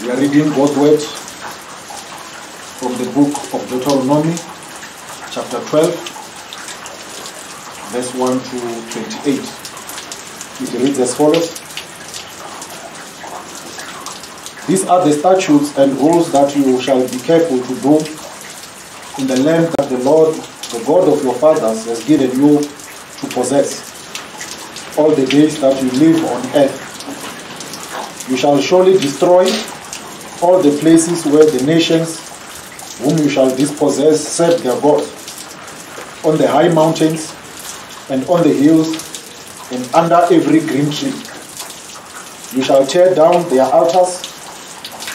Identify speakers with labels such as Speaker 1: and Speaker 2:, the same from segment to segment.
Speaker 1: We are reading God's word from the book of Deuteronomy, chapter 12, verse 1 to 28. It reads as follows These are the statutes and rules that you shall be careful to do in the land that the Lord, the God of your fathers, has given you to possess all the days that you live on earth. You shall surely destroy all the places where the nations whom you shall dispossess serve their God, on the high mountains and on the hills and under every green tree. You shall tear down their altars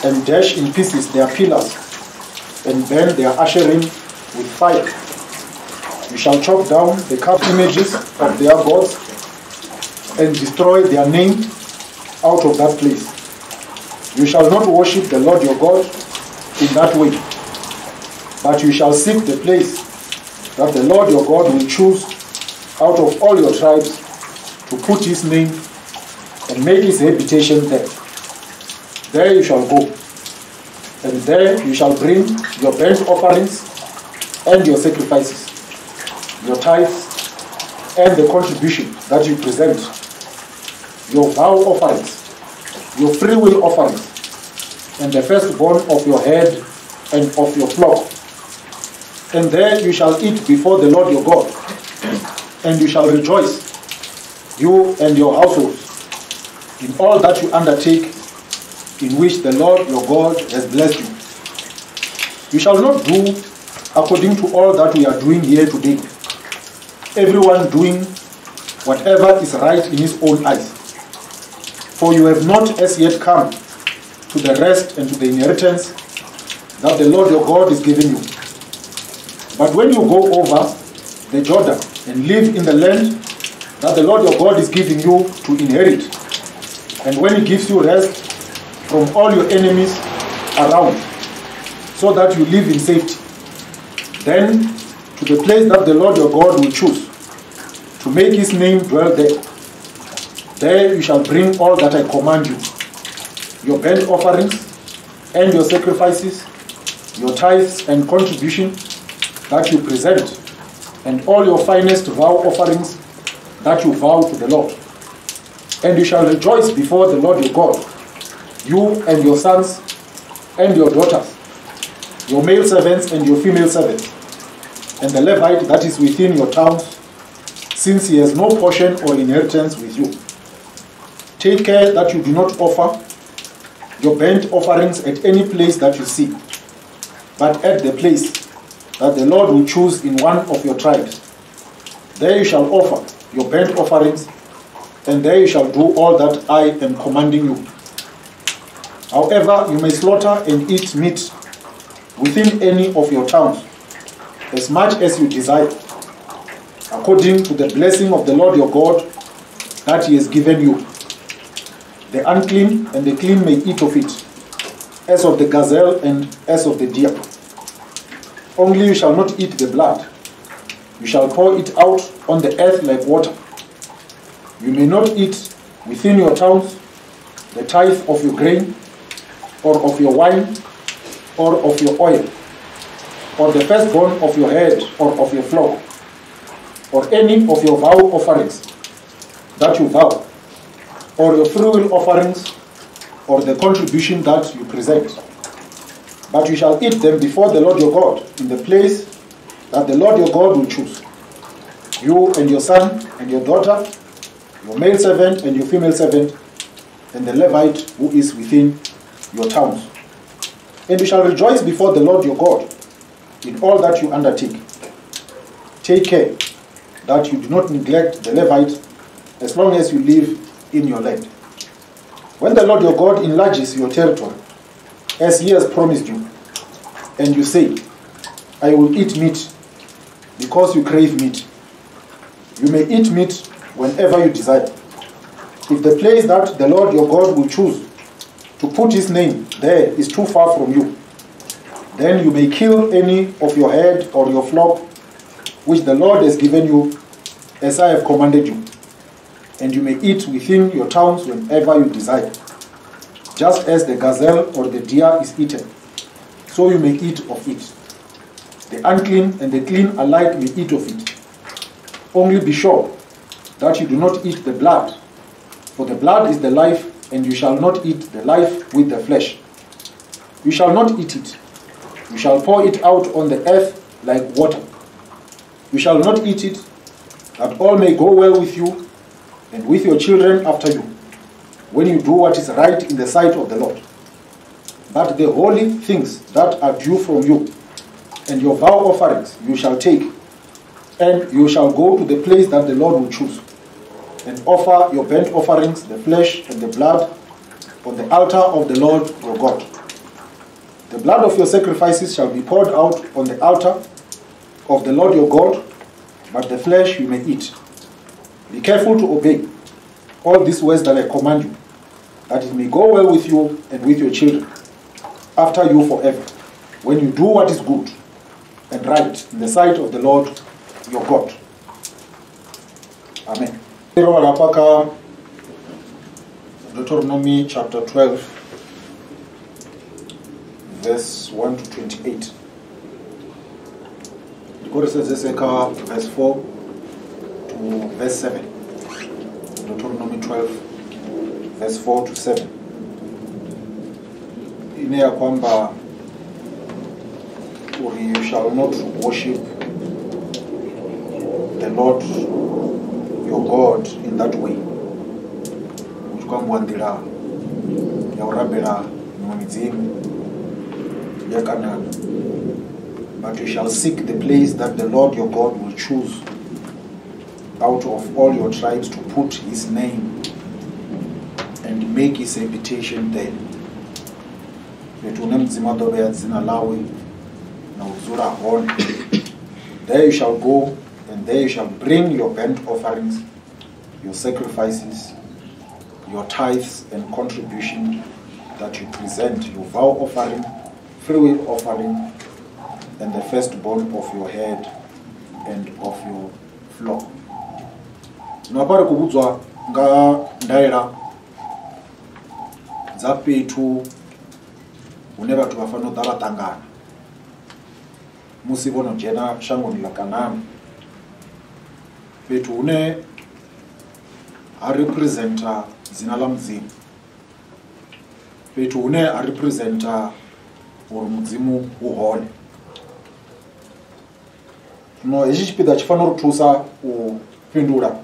Speaker 1: and dash in pieces their pillars and burn their asherim with fire. You shall chop down the carved images of their gods and destroy their name out of that place. You shall not worship the Lord your God in that way, but you shall seek the place that the Lord your God will choose out of all your tribes to put his name and make his habitation there. There you shall go, and there you shall bring your burnt offerings and your sacrifices, your tithes and the contribution that you present, your vow offerings, your free will offerings, and the firstborn of your head and of your flock. And there you shall eat before the Lord your God, and you shall rejoice, you and your households, in all that you undertake, in which the Lord your God has blessed you. You shall not do according to all that we are doing here today, everyone doing whatever is right in his own eyes. For you have not as yet come to the rest and to the inheritance that the Lord your God is giving you. But when you go over the Jordan and live in the land that the Lord your God is giving you to inherit, and when He gives you rest from all your enemies around, so that you live in safety, then to the place that the Lord your God will choose to make His name dwell there. There you shall bring all that I command you your burnt offerings and your sacrifices, your tithes and contribution that you present, and all your finest vow offerings that you vow to the Lord. And you shall rejoice before the Lord your God, you and your sons and your daughters, your male servants and your female servants, and the Levite that is within your towns, since he has no portion or inheritance with you. Take care that you do not offer your burnt offerings at any place that you see, but at the place that the Lord will choose in one of your tribes. There you shall offer your burnt offerings, and there you shall do all that I am commanding you. However, you may slaughter and eat meat within any of your towns, as much as you desire, according to the blessing of the Lord your God that he has given you. The unclean and the clean may eat of it, as of the gazelle and as of the deer. Only you shall not eat the blood. You shall pour it out on the earth like water. You may not eat within your towns the tithe of your grain, or of your wine, or of your oil, or the firstborn of your head, or of your flock, or any of your vow offerings that you vow, or your free offerings, or the contribution that you present. But you shall eat them before the Lord your God in the place that the Lord your God will choose. You and your son and your daughter, your male servant and your female servant, and the Levite who is within your towns. And you shall rejoice before the Lord your God in all that you undertake. Take care that you do not neglect the Levite as long as you live in your land. When the Lord your God enlarges your territory, as he has promised you, and you say, I will eat meat because you crave meat. You may eat meat whenever you desire. If the place that the Lord your God will choose to put his name there is too far from you, then you may kill any of your head or your flock which the Lord has given you as I have commanded you, and you may eat within your towns whenever you desire just as the gazelle or the deer is eaten. So you may eat of it. The unclean and the clean alike may eat of it. Only be sure that you do not eat the blood for the blood is the life and you shall not eat the life with the flesh. You shall not eat it. You shall pour it out on the earth like water. You shall not eat it that all may go well with you and with your children after you, when you do what is right in the sight of the Lord. But the holy things that are due from you, and your vow offerings you shall take, and you shall go to the place that the Lord will choose, and offer your burnt offerings, the flesh and the blood, on the altar of the Lord your God. The blood of your sacrifices shall be poured out on the altar of the Lord your God, but the flesh you may eat. Be careful to obey all these words that I command you, that it may go well with you and with your children, after you forever, when you do what is good and right in the sight of the Lord your God. Amen. Deuteronomy chapter 12, verse 1 to 28. ndikorosedzeseka verse 4 verse 7 deuteronomy 12 verse 4 to 7 ine kwamba you shall not worship the lord your god in that way. Uchikwambiwa nḓila ya u but you shall seek the place that the Lord your God will choose out of all your tribes to put his name and make his habitation there. there you shall go and there you shall bring your burnt offerings your sacrifices your tithes and contribution that you present your vow offering freewill offering and the firstborn of your head and of your flock zwino hafha ri khou vhudzwa nga ndaela dza fhethu hune vhathu vha fanela u ḓa vha ṱangana. Musi vho no dzhena shangoni ḽa kanani. Fhethu hune ha representa dzina ḽa mudzimu. Fhethu hune ha representa uri mudzimu u hone. Zwino hetshi tshipiḓa tshi fanela uri thusa u fhindula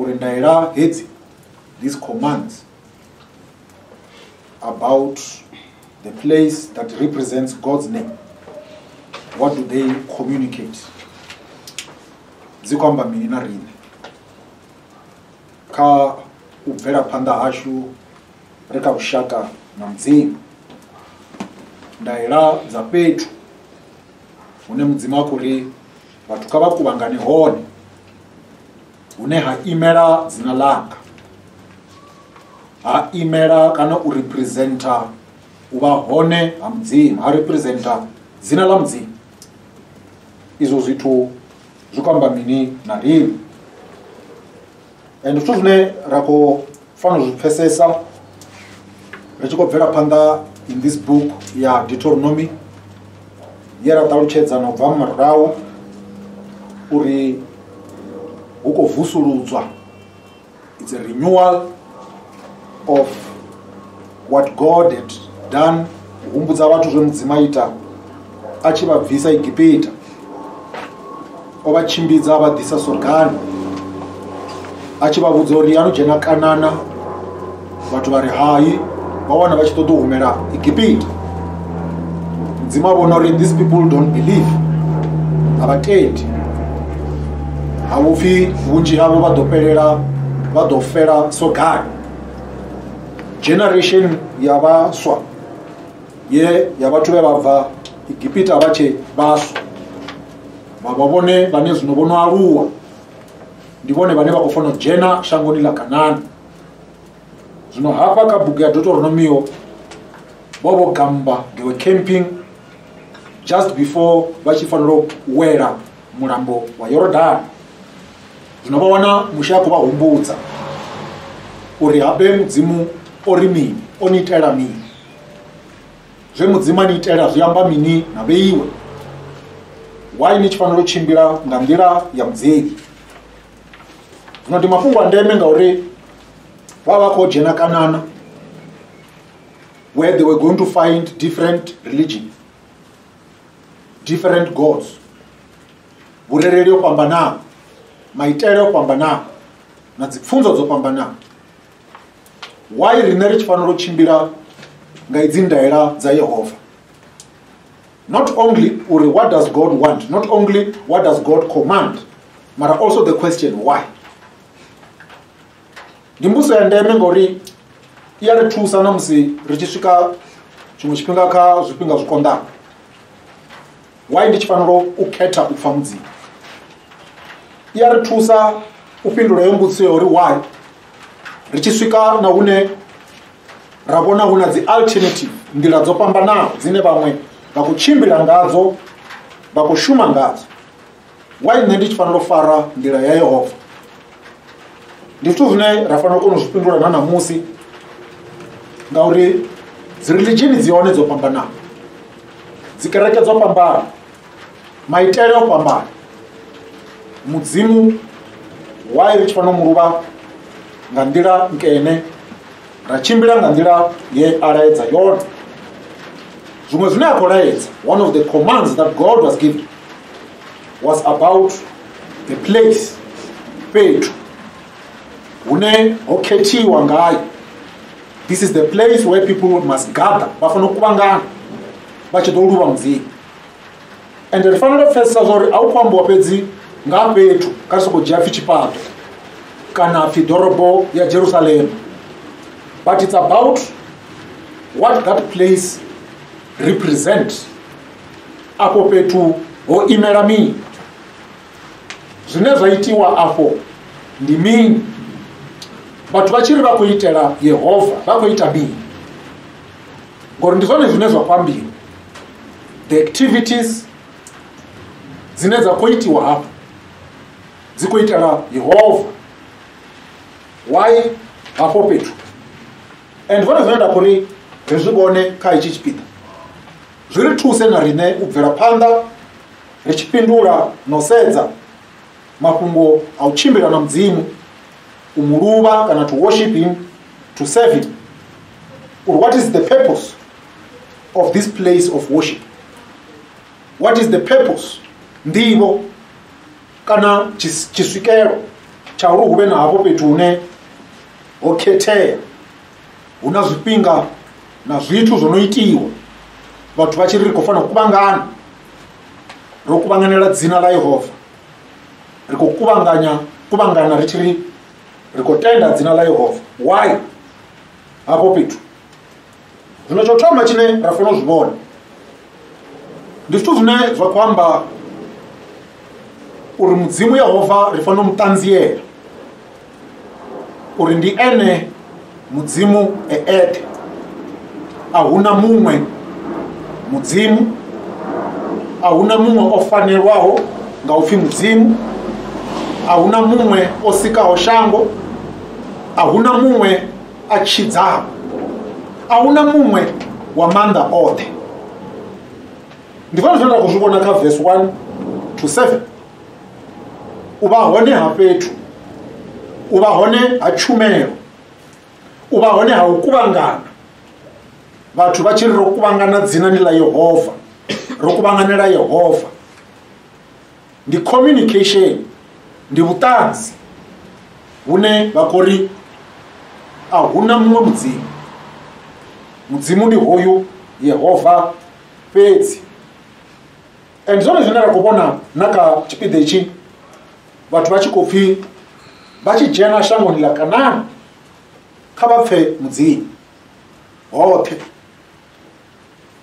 Speaker 1: uri ndaela hedzi these commands about the place that represents god's name. What do they communicate? Dzi khou amba mini na riṋe? Kha u bvela phanḓa hashu ri kha vhushaka na mudzimu ndaela dza fhethu hune mudzimu a khou ri vhathu kha vha kuvhangane hone hune ha imela dzina langa. Ha imela kana u representa u vha hone ha mudzimu ha representa dzina ḽa mudzimu. Izwo zwithu zwi khou amba mini na riṋe and zwithu zwine ra khou fanela zwi pfesesa ri tshi khou bvela phanḓa in this book ya deuteronomy ye ra ṱalutshedza na u bva murahu uri vusuludzwa. It's a renewal of what god had done. U humbudza vhathu zwe mudzimu a ita a tshi vha bvisa igipita. O vha tshimbidza a vha ḓisa sorgani a tshi vha vhudza uri ano dzhena kanana. Vhathu vha ri hai vha wana vha tshi ṱoḓa u humela igipita. Mudzimu a vhona uri these people don't believe a ha vhupfi vhunzhi havho vha ḓo fhelela vha ḓo fela sogani generation ya vhaswa ye ya vhathu vhe vha bva igipita vha tshe vhaswa. Vha vha vhone vhane zwino vho no aluwa. Ndi vhone vhane vha khou fanela u dzhena shangoni ḽa kanani. Zwino hafha kha bugu ya deuteronomio vho vho gamba they were camping just before vha tshi fanela u wela mulambo wa yorodani zwino vha wana mushaya khou vha humbudza uri habe mudzimu o ri mini o ni itela mini. Zwe mudzimu ani itela zwi amba mini na vheiwe why ni tshi fanela u tshimbila nga nḓila ya mudzimu zwino ndi mafhungo a ndeme ngauri vha vha khou dzhena kanana. Where they were going to find different religions different gods. Vhurereli o fhambanaho maitele o fhambanaho na dzipfunzo dzo fhambanaho why rine ri tshi fanela u tshimbila nga idzi ndaela dza yehova. Not only uri what does god want not only what does god command mara also the question why. Ndi mbuso ya ndeme ngauri i ya ri thusa na musi ri tshi swika tshiṅwe tshifhinga kha zwifhinga zwi konḓaho why ndi tshi fanela u khetha u pfa mudzimu i ya ri thusa u fhindula yo mbudziso ya uri why? Ri tshi swika na hune ra vhona hu na dzi alternative nḓila dzo fhambanaho dzine vhaṅwe vha khou tshimbila ngadzo vha khou shuma ngadzo. Why nṋe ndi tshi fanela u fara nḓila ya yehova? Ndi zwithu zwine ra fanela u kona u zwi fhindula na namusi ngauri dzi religion dzi hone dzo fhambanaho. Dzi kereke dzo fhambana maitele o fhambana mudzimu why ri tshi fanela u muluvha nga nḓila nkene ra tshimbila nga nḓila ye a laedza yone. Zwiṅwe zwine a khou laedza one of the commands that god was given was about the place fhethu hune ho khethiwa ngayo. This is the place where people must gather vha fanela u kuvhangana vha tshi ḓo luvha mudzimu. Ende ri fanela u pfesesa zwa uri a u khou ambiwa fhedzi nga fhethu kha ri sokou dzhia pfhi tshifhaṱo kana pfhi ḓorobo ya jerusalema but it's about what that place represent. Afho fhethu ho imela mini zwine zwa itiwa afho ndi mini vhathu vha tshi ri vha khou itela yehova vha khou ita mini ngori ndi zwone zwine zwa khou ambiwa. The activities dzine dza khou itiwa hafho dzi khou itela yehova. Why? Hafho fhethu and zwone zwine nda khou ri ri zwi vhone kha itshi tshipiḓa zwi ri thuse na riṋe u bvela phanḓa ri tshi fhindula na u sedza mafhungo a u tshimbila na mudzimu u muluvha kana to worship him to serve him. Or what is the purpose of this place of worship? What is the purpose? Nḓivho kana tshiswikelo tsha uri hu vhe na hafho fhethu hune ho khethea hu na zwifhinga na zwithu zwo no itiwa. Vhathu vha tshi ri ri khou fanela u kuvhangana ro kuvhanganela dzina ḽa yehova. Ri khou kuvhanganya kuvhangana ri tshi ri ri khou tenda dzina ḽa yehova. Why? Hafho fhethu. Zwino tsho thoma tshine ra fanela u zwi vhona ndi zwithu zwine zwa khou amba uri mudzimu yehova ri fanela u mu ṱanziela uri ndi ene mudzimu e eṱhe a hu na muṅwe mudzimu a hu na muṅwe o fanelwaho nga u pfhi mudzimu a hu na muṅwe o sikaho shango a hu na muṅwe a tshidzaho a hu na muṅwe wa maanḓa oṱhe. Ndi zwone zwine nda khou zwi vhona kha verse 1 to 7 u vha hone ha fhethu. U vha hone ha tshumelo. U vha hone ha u kuvhangana. Vhathu vha tshi ri ro kuvhangana dzinani ḽa yehova ro kuvhanganela yehova. Ndi communication ndi vhuṱanzi vhune vha khou ri a hu na muṅwe mudzimu. Mudzimu ndi hoyu yehova fhedzi. And zwone zwine ra khou vhona na kha tshipiḓa itshi vhathu vha tshi khou pfhi vha tshi dzhena shangoni ḽa kanani kha vha pfe mudzimu hoṱhe.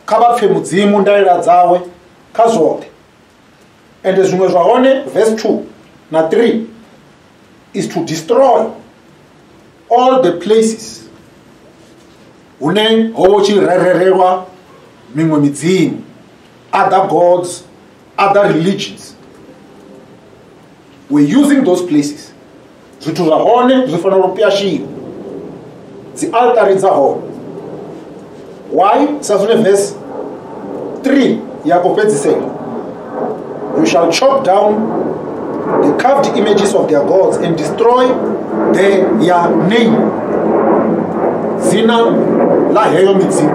Speaker 1: Kha vha pfe mudzimu ndaela dzawe kha zwoṱhe. Ende zwiṅwe zwa hone verse 2 na 3 is to destroy all the places hune ho tshi rererelwa miṅwe midzimu other gods other religions we're using those places. Zwithu zwa hone zwi fanela u pyashiwa dzi altari dza hone. Why sa zwine verse 3 ya khou fhedzisela. You shall chop down the carved images of their gods and destroy their name. Dzina la heyo midzimu.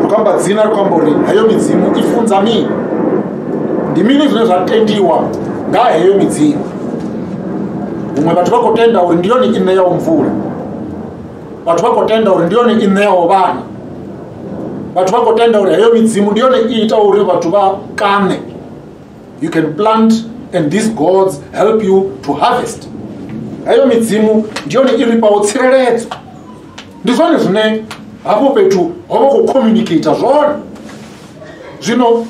Speaker 1: Zvikamba dzina rikwamba uri heyo midzimu ifunza mini ndi mini zvine zvatendiwa ngaheyo midzimu umwe vathu vakotenda uri ndiyoni ineyawo mvura vathu vakotenda uri ndiyoni ineyawo vana vathu vakotenda uri heyo midzimu ndiyoni iita uri vathu vakane you can plant and these gods help you to harvest. Heyo midzimu ndiyoni iripawo tsireledzo. Ndi zwone zvine hapo petu hova kucommunicata zvone zvino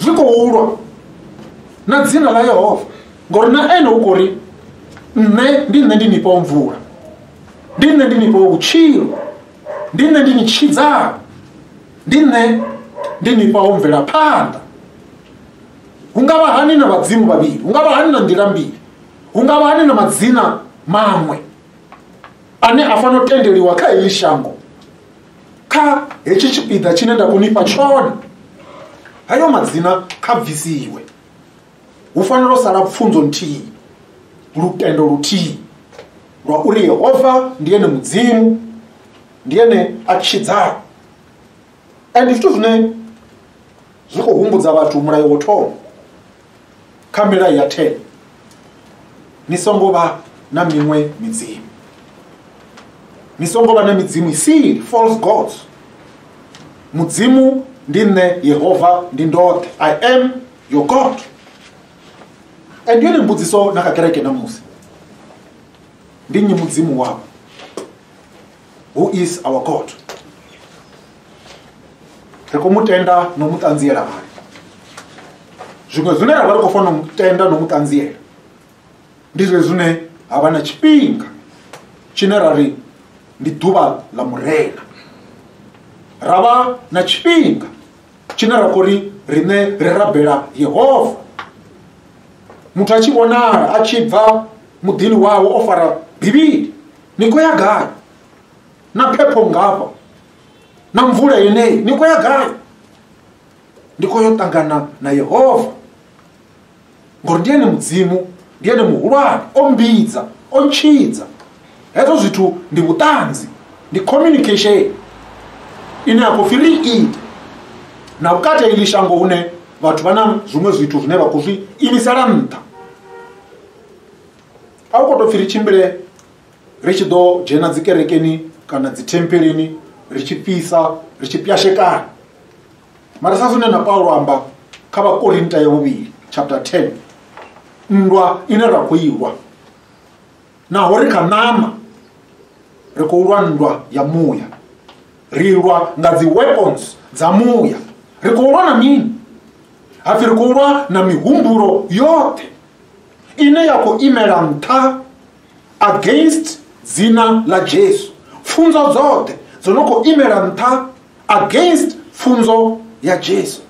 Speaker 1: hezvo zvithu zvikoulwa na dzina la yehovha ngori na ene ukori nne ndi nne ndinipawo mvura ndi nne ndinipawo utshilo ndi nne ndini tshidzaho ndi nne ndinipawo mvelaphanḓa. Hu nga vha hani na vhadzimu vhavhili. Hu nga vha hani na nḓila mbili. Hu nga vha hani na madzina maṅwe ane a fanela u tendeliwa kha heḽi shango. Kha hetshi tshipiḓa tshine nda kunifha tshone hayo madzina kha bvisiwe. Hu fanela u sala pfunzo nthihi lutendo luthihi lwa uri yehova ndi ene mudzimu ndi ene a tshidzaho and zwithu zwine zwi khou humbudza vhathu mulayo wo thoma kha milayo ya 10 ni songo vha na miṅwe midzimu. Ni songo vha na midzimu isili false gods. Mudzimu ndi nne yehova ndi ndoṱhe i am your god. And yone mbudziso na kha kereke namusi. Ndi nnyi mudzimu wavho who is our god? Ri khou mutenda no muṱanziela vhani zwiṅwe zwine ra vha ri khou fanela u mutenda no muṱanziela ndi zwe zwine ha vha na tshifhinga tshine ra ri ndi ḓuvha ḽa murena. Ra vha na tshifhinga tshine ra khou ri riṋe ri rabela yehova. Muthu a tshi vhonala a tshi bva muḓini wawe o fara bivhili ni khou ya gai? Na phepho ngafha na mvula yeneyi ni khou ya gai? Ndi khou yo ṱangana na yehova. Ngori ndi ene mudzimu ndi ene muhulwane o mbidza o ntshidza. Hezwo zwithu ndi vhuṱanzi ndi communication. Ine ya khou pfi ri ite na vhukati ha iḽi shango hune vhathu vha na zwiṅwe zwithu zwine vha khou zwi imisela nṱha. A u koto pfi ri tshimbile ri tshi ḓo dzhena dzi kerekeni kana dzi tempelini ri tshi fhisa ri tshi pyashekana mara sa zwine na paulo amba kha vhakorinta ya vhuvhili chapter 10 nndwa ine ra khou ilwa naho ri kha ṋama ri khou lwa nndwa ya muya. Ri lwa nga dzi weapons dza muya ri khou lwa na mini? Hapfi ri khou lwa na mihumbulo yoṱhe ine ya khou imela nṱha against dzina ḽa jesu. Pfunzo dzoṱhe dzo no khou imela nṱha against pfunzo ya jesu.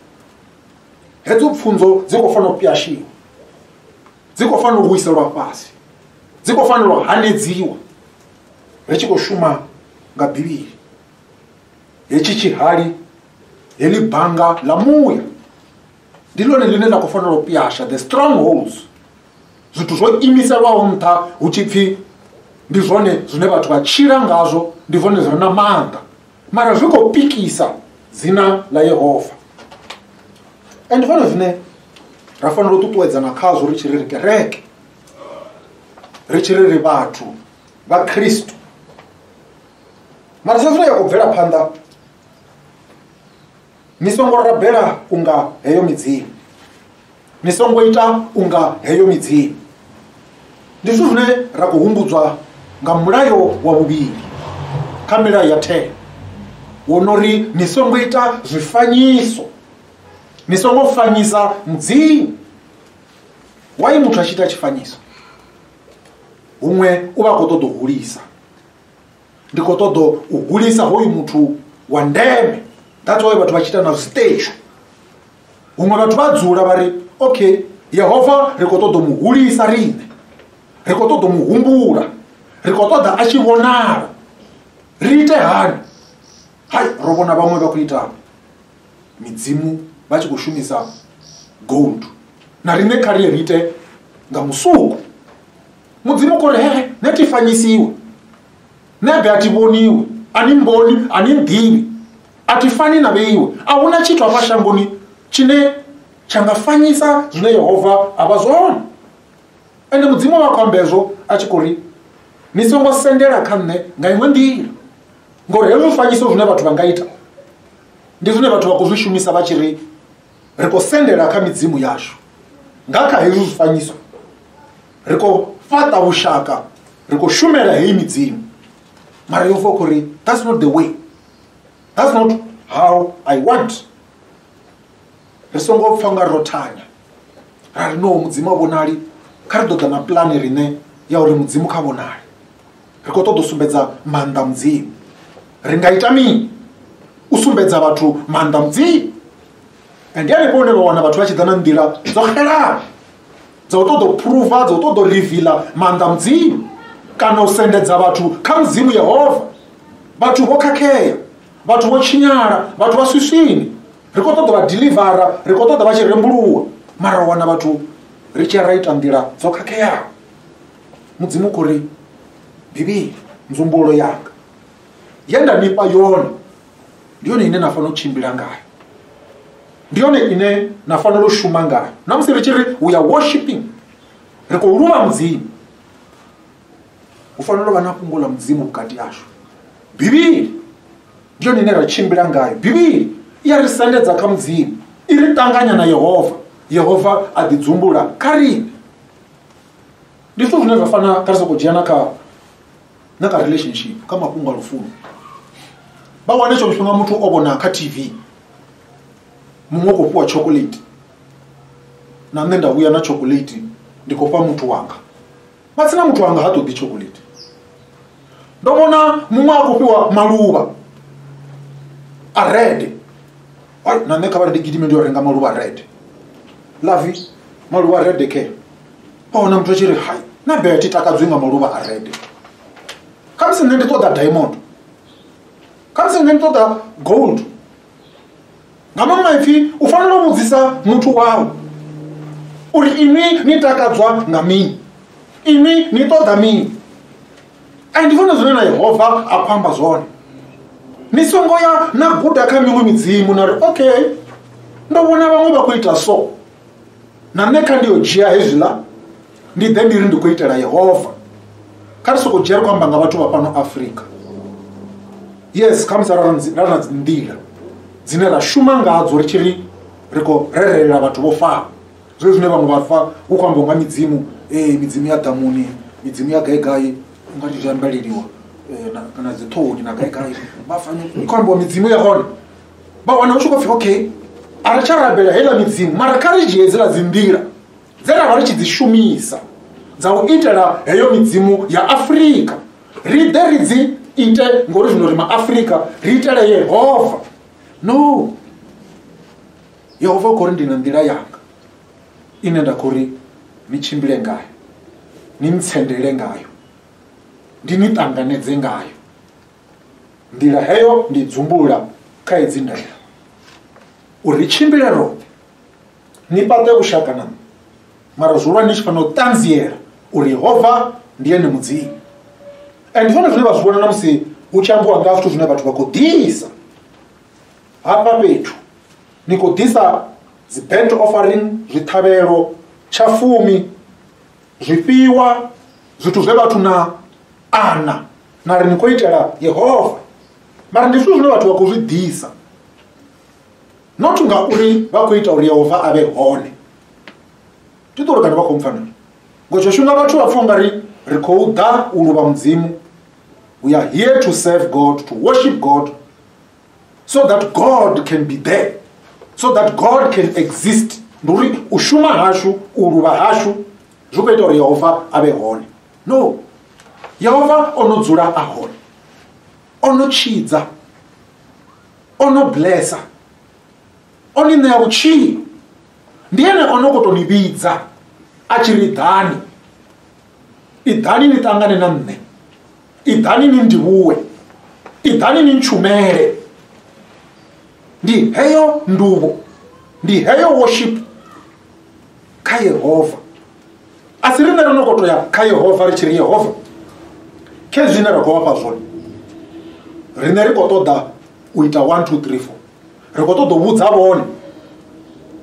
Speaker 1: Hedzo pfunzo dzi khou fanela u pyashiwa dzi khou fanela u vhuiselwa fhasi dzi khou fanela u hanedziwa ri tshi khou shuma nga bivhili hetshi tshihali heḽi banga ḽa muya. Ndi ḽone ḽine ḽa khou fanela u pyasha the strongholds. Zwithu zwo imiselwaho nṱha hu tshi pfi ndi zwone zwine vhathu vha tshila ngazwo ndi zwone zwi na maanḓa. Mara zwi khou pikisa dzina ḽa yehova. And zwone zwine ra fanela u ṱuṱuwedzana khazwo ri tshi ri ri kereke. Ri tshi ri ri vhathu vha khristu. Mara sa zwine ya khou bvela phanḓa ni songo rabela unga heyo midzimu ni songo ita unga heyo midzimu ndi zwithu zwine ra khou humbudzwa nga mulayo wa vhuvhili kha milayo ya 10 wono ri ni songo ita zwifanyiso. Ni songo fanyisa mudzimu wai muthu a tshi ita tshifanyiso huṅwe u vha a khou ṱoḓa u hulisa. Ndi khou ṱoḓa u hulisa hoyu muthu wa ndeme that's why vhathu vha tshi ita na zwiṱeshu huṅwe vhathu vha dzula vha ri okay yehova ri khou ṱoḓa u mu hulisa riṋe ri khou ṱoḓa u mu humbula ri khou ṱoḓa a tshi vhonala ri ite hani hai ro vhona vhaṅwe vha khou ita midzimu vha tshi khou shumisa gold na riṋe kha ri ri ite nga musuku mudzimu kho ri hehe ne ti fanyisiwe ne be a ti vhoniwe a ni mboni a ni nḓivhi a ti fani na vheiwe a hu na tshithu afha shangoni tshine tsha nga fanyisa zwine yehova a vha zwone ende mudzimu wa khou amba hezwo a tshi khou ri ni songo sendela kha nṋe nga iṅwe nḓila ngori hezwo zwifanyiso zwine vhathu vha nga ita ndi zwine vhathu vha khou zwi shumisa vha tshi ri ri khou sendela kha midzimu yashu. Nga kha hezwi zwifanyiso ri khou fhaṱa vhushaka ri khou shumela heyi midzimu. Mara yo fa khou ri that's not the way that's not how i want. Ri songo pfa nga ro thanya ra ri no mudzimu a vhonali kha ri ḓo ḓa na pulani riṋe ya uri mudzimu kha vhonali. Ri khou ṱoḓa u sumbedza maanḓa mudzimu. Ri nga ita mini? U sumbedza vhathu maanḓa mudzimu. And hanefho hune vha wana vhathu vha tshi ḓa na nḓila dzo xelaho dza u ṱoḓa u pruva dza u ṱoḓa u rivila maanḓa mudzimu kana u sendedza vhathu kha mudzimu yehova. Vhathu vho khakhea vhathu vho tshinyala vhathu vha swiswini ri khou ṱoḓa vha dilivara ri khou ṱoḓa vha tshi rembuluwa. Mara u wana vhathu ri tshi ra ita nḓila dzo khakheaho. Mudzimu khou ri bivhili nzumbulo yanga ye nda nifha yone ndi yone ine na fanela u tshimbila ngayo. Ndi yone ine na fanela u shuma ngayo. Na musi ri tshi ri we are worshiping. Ri khou luvha mudzimu. Hu fanela u vha na fhungo ḽa mudzimu vhukati yashu bivhili ndi yone ine ra ngayo. Bivhili i ya ri sendedza kha mudzimu i ri na yehova. Yehova a ḓi dzumbula kha ndi zwithu zwine zwa fana kha ri sokou dzhia na kha relationship kha mafhungo a lufuno. Vha wane tsho tshifhinga muthu o vhona kha tv muṅwe khou fhiwa chocolate na nṋe nda vhuya na chocolate ndi khou fha muthu wanga. Matsina muthu wanga ha ṱoḓi chocolate ndo vhona muṅwe a khou fhiwa a red. Na nṋe kha vha ndi gidime ndi yo renga maluvha red. Lavi maluvha red ke? Vha wana muthu a tshi ri hai na be ti takadzwi nga maluvha a red. Khamusi nṋe ndi ṱoḓa diamond khamusi nṋe ndi ṱoḓa gold nga maṅwe maipfi u fanela u vhudzisa muthu wawe uri ini ni takadzwa nga mini? Ini ni ṱoḓa mini? A ndi zwone zwine na yehova a khou amba zwone ni songo ya na guda kha miṅwe midzimu na ri okay ndo vhona vhaṅwe vha khou ita so. Na nṋe kha ndi yo dzhia hezwiḽa ndi ḓe ndi ri ndi khou itela yehova. Kha ri sokou dzhia ri khou amba nga vhathu vha fhano afrika. Yes khamusi ra na dzi nḓila dzine ra shuma ngadzo ri tshi ri ri khou rerelela vhathu vho faa zwezwi zwine vhaṅwe vha fa hu khou ambiwa nga midzimu e midzimu ya ḓamuni midzimu ya gaigai u nga ndi zwiambeleliwa na dzi ṱhohoni na gaigai vha fanya khou ambiwa midzimu ya hone. Vha wana hu tshi khou pfi okay a ri tsha rabela heiḽa midzimu mara kha ri dzhie dziḽa dzi nḓila dze ra vha ri tshi dzi shumisa dza u itela heyo midzimu ya afrika. Ri ḓe ri dzi ite ngori zwino ri maafrika ri itele yehova. No. Yehova u khou ri ndi na nḓila yanga ine nda khou ri ni tshimbile ngayo ni ntsendele ngayo ndi ni ṱanganedze ngayo. Nḓila heyo ndi dzumbula kha hedzi ndaela uri tshimbile roṱhe ni fhaṱe vhushaka na mara zwihulwane ni tshi fanela u ṱanziela uri yehova ndi ene mudzimu. And zwone zwine vha zwi vhona na musi hu tshi ambiwa nga zwithu zwine vhathu vha khou ḓisa. Hafha fhethu ni khou ḓisa dzi bent offering zwiṱhavhelo tsha fumi zwifhiwa zwithu zwe vhathu na ana na ri ni khou itela yehova. Mara ndi zwithu zwine vhathu vha khou zwi ḓisa. Not ngauri vha khou ita uri yehova a vhe hone. Ti ṱori kana vha khou mpfanelo ngo tsho shunga vhathu vha pfa ungari ri khou ḓa u luvha mudzimu. We are here to serve god to worship god so that god can be there so that god can exist. Ndi uri u shuma hashu u luvha hashu zwi khou ita uri yehova a vhe hone. No yehova o no dzula a hone o no tshidza o no blessa o ni ṋea vhutshilo ndi ene o no khou tou ni vhidza a tshi ri ḓani i ḓani ni ṱangane na nṋe i ḓani ni ndivhuwe iḓani ni ntshumele ndi heyo nduvho ndi heyo worship kha yehova. A si rine ro no khou tou ya kha yehova ri tshi ri yehova khe zwine ra khou vhafha zwone rine ri khou ṱoḓa u ita 1 2 3 4 ri khou ṱoḓa u vhudza vhone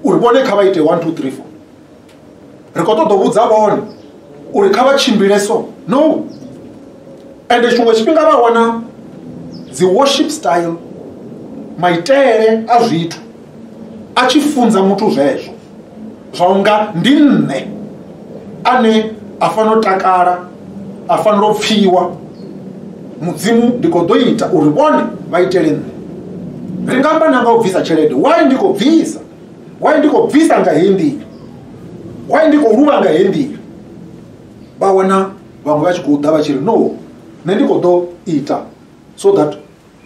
Speaker 1: uri vhone kha vha ite 1 2 3 4 ri khou ṱoḓa u vhudza vhone uri kha vha tshimbile so. No. Ende tshiṅwe tshifhinga vha wana dzi worship style maitele a zwithu a tshi funza muthu zwezwo. Zwa unga ndi nṋe ane a fanela u takala a fanela u pfiwa mudzimu ndi khou ḓo ita uri vhone vha itele nṋe ri nga amba na nga u bvisa tshelede? Wai ndi khou bvisa wai ndi khou bvisa nga heyi nḓila wai ndi khou luvha nga heyi nḓila vha wana vhaṅwe vha tshi khou ḓa vha tshi ri no nṋe ndi khou ḓo ita so that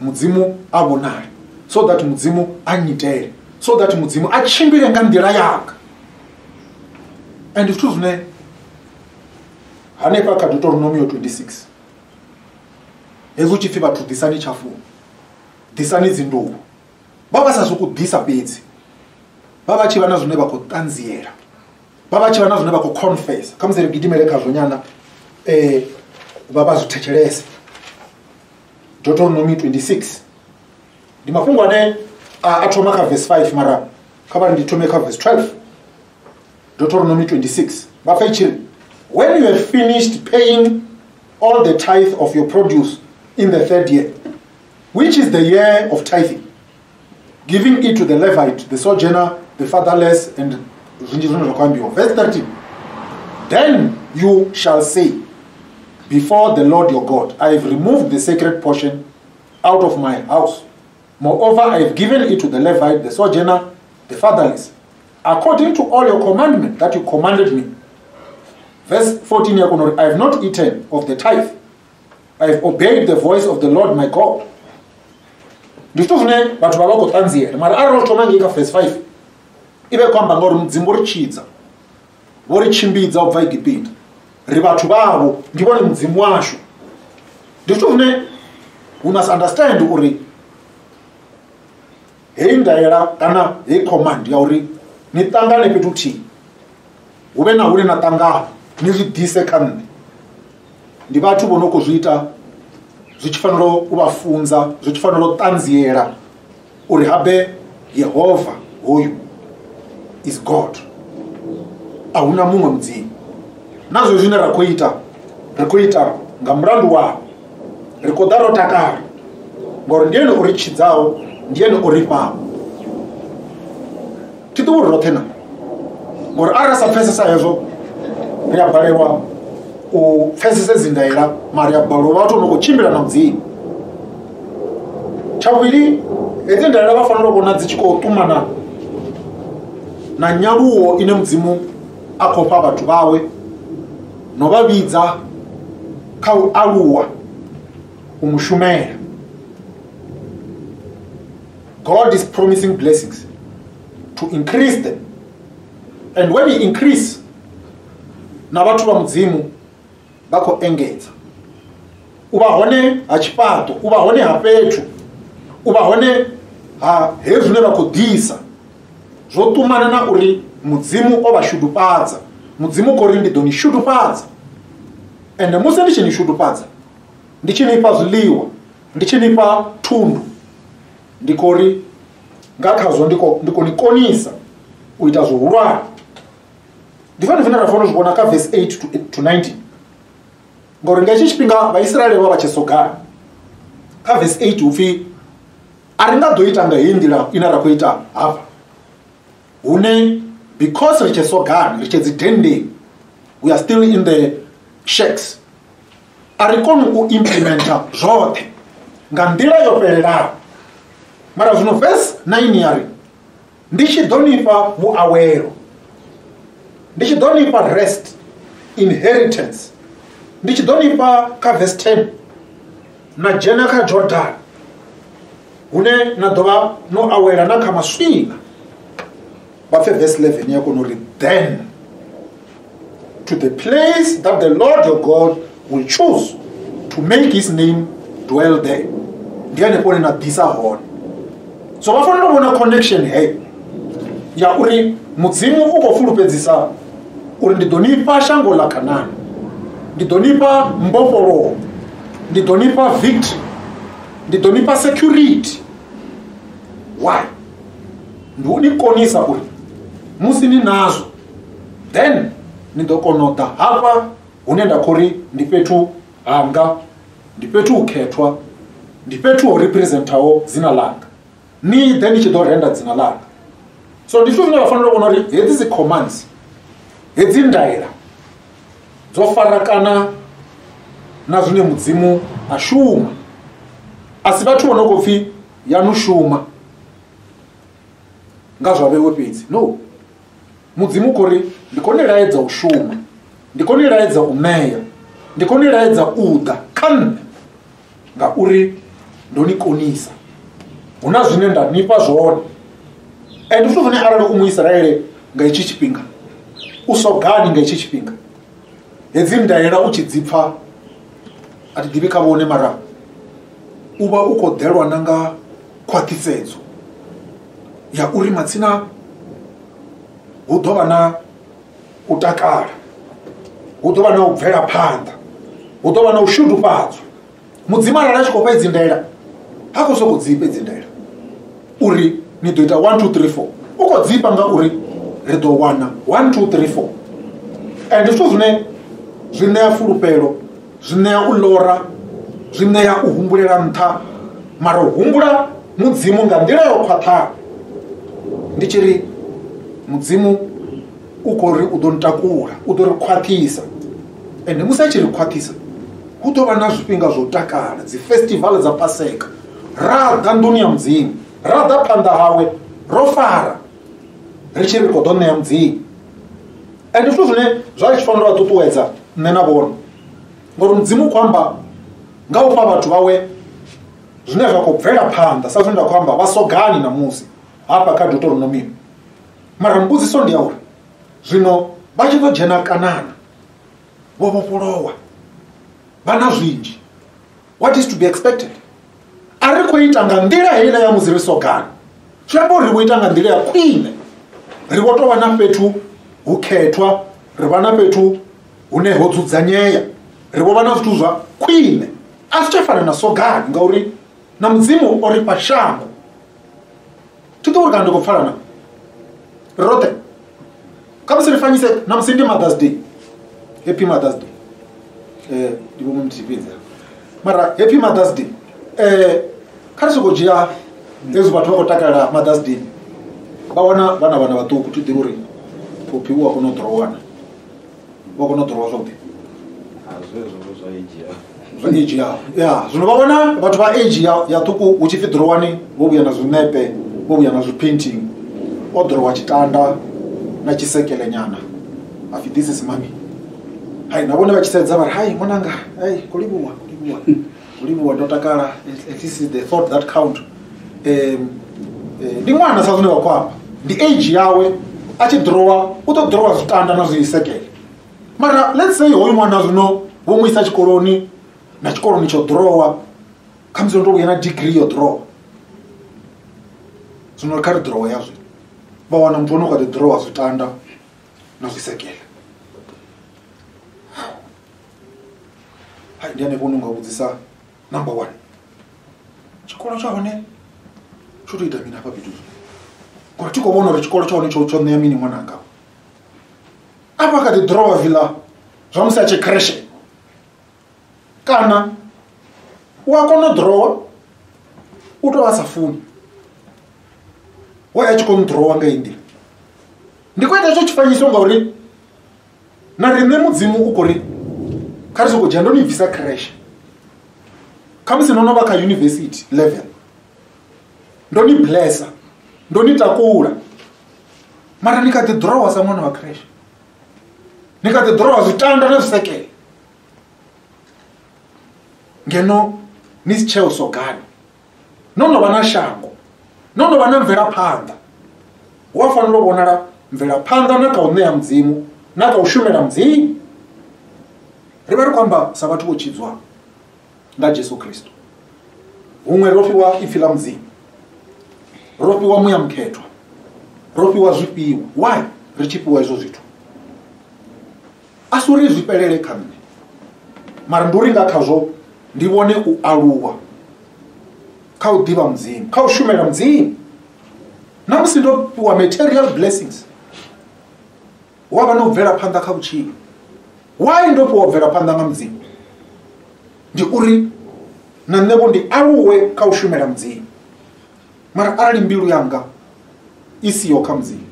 Speaker 1: mudzimu a vhonale so that mudzimu a nyitele so that mudzimu a tshimbile nga nḓila yanga. And zwithu zwine hanefha kha deuteronomio 26 hezwi u tshi pfi vhathu ḓisani tshafuwo ḓisani dzinduhu vha vha sa sokou ḓisa fhedzi vha vha tshi vha na zwine vha khou ṱanziela vha vha tshi vha na zwine vha khou confess. Kha musi ri gidimele khazwo nyana um vha vha zwi thetshelese deuteronomy 26 ndi mafhungo ane a thoma kha verse 5 mara kha vha ndi thome kha verse 12 deuteronomy 26 vha pfa itshiri when you have finished paying all the tithe of your produce in the third year which is the year of tithing giving it to the levite the sojourner the fatherless and verse 13 then you shall say before the lord your god i have removed the sacred portion out of my house. Moreover i have given it to the levite the sojourner the fatherless according to all your commandment that you commanded me verse 14 yakonori i have not eaten of the tithe. I have obeyed the voice of the lord my god. Ndi zwithu zwine vhathu vha vha khou ṱanziela mara arali ro thoma ngei kha verse 5 i vhe khou amba ngauri mudzimu ri tshidza vho ri tshimbidza u bva egipita ri vhathu vhavho ndi vhone mudzimu washu. Ndi zwithu zwine we must understand uri heyi ndaela kana heyi command ya uri ni ṱangane fhethu thihi hu vhe na hune na ṱangana ni zwi ḓise kha nṋe ndi vhathu vho no khou zwi ita zwi tshi fanela u vha funza zwi tshi fanela u ṱanziela uri habe yehova hoyu is god. A hu na muṅwe mudzimu. Na zwe zwine ra khou ita ri khou ita nga mulandu wavho ri khou ḓa ro takala ngori ndi ene o ri tshidzaho ndi ene o ri fhaho. Thi ḓivhi uri roṱhe na? Ngori arali sa pfesesa hezwo ri a balelwa u pfesese dzi ndaela mara ya balelwa vhathu no khou tshimbila na mudzimu. Tsha vhuvhili hedzi ndaela vha fanela u vhona dzi tshi khou ṱumana na nyaluwo ine mudzimu a khou fha vhathu vhawe no vha vhidza kha u aluwa u mushumela god is promising blessings to increase them. And when he increase na vhathu vha mudzimu vha khou engedza. U vha hone ha tshifhaṱo u vha hone ha fhethu u vha hone ha hezwi zwine vha khou ḓisa. Zwo ṱumana na uri mudzimu o vha shudufhadza mudzimu khou ri ndi ḓo ni shudufhadza ende musi ndi tshi ni shudufhadza ndi tshi nifha zwiḽiwa ndi tshi nifha thundu ndi khou ri nga khazwo ndi khou ni konisa u ita zwihulwane ndi fane zwine ra fanela zwi vhona kha verse 8 to 19 ngauri nga hetshi tshifhinga vaisraele vha vha tshe sogana kha verse 8 upfi a ri nga ḓo ita nga heyi nḓila ine ra khou ita hafha. Hune because ri tshe sogana ri tshe dzi dendeni we are still in the shacks. A ri koni u implementa zwoṱhe nga nḓila yo fhelelaho. Mara zwino verse 9 ya ri ndi tshi ḓo nifha vhuawelo ndi tshi ḓo nifha rest inheritance. Ndi tshi ḓo nifha kha verse 10 na dzhena kha jordan hune na ḓo vha no awela na kha maswina. Vha pfe verse 11 ya kona uri then to the place that the lord your god will choose to make his name dwell there. Ndi hanefho hune na ḓisa hone. So vha fanela u vhona connection heyo ya uri mudzimu u khou fulufhedzisa uri ndi ḓo nifha shango ḽa kanani ndi ḓo nifha mbofholowo ndi ḓo nifha victory ndi ḓo nifha security. Why? Ndi u ni konisa uri musi ni nazwo then ni ḓo kona u ḓa hafha hune nda khou ri ndi fhethu hanga ndi fhethu u khethwa ndi fhethu ho representaho dzina langa ni ḓe ni tshi ḓo renda dzina langa so ndi zwithu zwine vha fanela u vhona uri hedzi dzi commands hedzi ndaela dzo farakana na zwine mudzimu a shuma a si vhathu vho no khou pfhi yanu shuma nga zwa vhewe fhedzi no mudzimu khou ri ndi khou ni laedza u shuma ndi khou ni laedza u ṋea ndi khou ni laedza u ḓa kha nṋe ngauri ndo ni konisa hu na zwine nda nifha zwone. And zwithu zwine arali u muisraele nga itshi tshifhinga u sogani nga itshi tshifhinga hedzi ndaela u tshi dzi pfa a ti ḓivhi kha vhone mara u vha u khou ḓelwa na nga khwaṱhisedzo ya uri matsina hu ḓo vha na u takala hu ḓo vha na u bvela phanḓa hu ḓo vha na u shudufhadzwa mudzimu arali a tshi khou fha idzi ndaela ha khou sokou dzifha idzi ndaela uri ni ḓo ita 1 2 3 4 u khou dzifha nga uri ri ḓo wana 1 2 3 4 and zwithu zwine zwi ṋea fulufhelo zwi ṋea u ḽora zwi ṋea u humbulela nṱha mara humbula mudzimu nga nḓila yo khwaṱhaho ndi tshi ri mudzimu u khou ri u ḓo ntakula u ḓo ri khwaṱhisa. Ende musi a tshi ri khwaṱhisa hu ḓo vha na zwifhinga zwo takala dzi festival dza paseka. Ra ḓa nḓuni ya mudzimu ra ḓa phanḓa hawe ro fara ri tshi ri khou ḓo ṋea mudzimu. Ende zwithu zwine zwa tshi fanela vha ṱuṱuwedza nṋe na vhone ngori mudzimu khou amba nga u fha vhathu vhawe zwine zwa khou bvela phanḓa sa zwine nda khou amba vha sogani na musi hafha kha deuteronomy mara mbudziso ndi ya uri zwino vha tshi ḓo dzhena kanana vho vhofholowa vha na zwinzhi. What is to be expected? A ri khou ita nga nḓila heiḽa ya musi ri sogani zwi amba uri ri vho ita nga nḓila ya khwine ri vho tou vha na fhethu hu khethwa ri vha na fhethu hune ho dzudzanyeya ri vho vha na zwithu zwa khwine a si tsha fana na sogani ngauri na mudzimu o ri fha shango. Thi ḓo uri kana ndi khou pfala na? Roṱhe kha musi ri fanyise na musi ndi mothers day. Happy mothers day. Um ndi vho muthihi mara happy mothers day. Um kha ri sokou dzhia hezwi vhathu vha khou takalela mothers day vha wana vhana vhana vhaṱuku thi ḓivhi uri phophi u a kona u ḓorowana u a kona u ḓorowa zwavhuḓi zwa age yao ya zwino vha vhona vhathu vha age ya ya ṱuku hu tshi pfi ḓorowani vho vhuya na zwinepe vho vhuya na zwipainting. O ḓorowa tshitanda na tshisekele nyana. Apfi this is mami hai na vhone vha tshi sedza vha ri hai ṅwananga hai kho livhuwa livhuwa kho livhuwa ndo takala. This is the thought that count. Um, ndi ṅwana sa zwine vha khou amba ndi age yawe a tshi ḓorowa u ḓo ḓorowa zwitanda na zwisekele mara let's say hoyu ṅwana zwino vho mu isa tshikoloni na tshikoloni tsho ḓorowa kha musi ndo vhuya na degree yo ḓorowa zwino kha ri ḓorowa ya zwi vha wana muthu ono kha ḓi ḓorowa zwitanda na zwisekele hai ndi hanefho unonga vhudzisa number one. Tshikolo tsha hone tsho to ita mini hafha fhethu ngori thi khou vhona uri tshikolo tsha hone tsho tsho ṋea mini ṅwananga afha kha ḓi ḓorowa vila zwa musi a tshi kreshe kana u a kona u ḓorowa u tou vha sa funi. Wa ya tshi khou nḓorowa nga iyi nḓila ndi khou ita hetsho tshifanyiso ngauri na riṋe mudzimu u khou ri kha ri sokou dzhia ndo ni bvisa crash. Kha musi no no vha kha university level ndo ni blessa ndo ni takula mara ni kha sa mwana wa crash ni kha ḓi ḓorowa zwitanda na zwisekele ngeno ni si tsheo sogani no no na shango. Nono no vha na mvelaphanḓa wa fanela u vhonala mvelaphanḓa na kha u ṋea mudzimu na u shumela mudzimu ri ri khou amba sa vhathu vho tshidzwa nga jesu kristu huṅwe ro fhiwa ipfi ḽa mudzimu ro fhiwa muyamkhethwa ro fhiwa zwifhiwa. Why? Ri tshi fhiwa hezwo zwithu. A si uri zwi fhelele kha nṋe. Mara ndi uri nga khazwo ndi vhone u aluwa kha u ḓivha mudzimu kha u shumela mudzimu. Na musi ndo fhiwa material blessings wa vha na u bvela phanḓa kha vhutshilo. Why ndo fhiwa u bvela phanḓa nga mudzimu? Ndi uri na nṋe vho ndi aluwe kha u shumela mudzimu mara arali mbilu yanga i siho kha mudzimu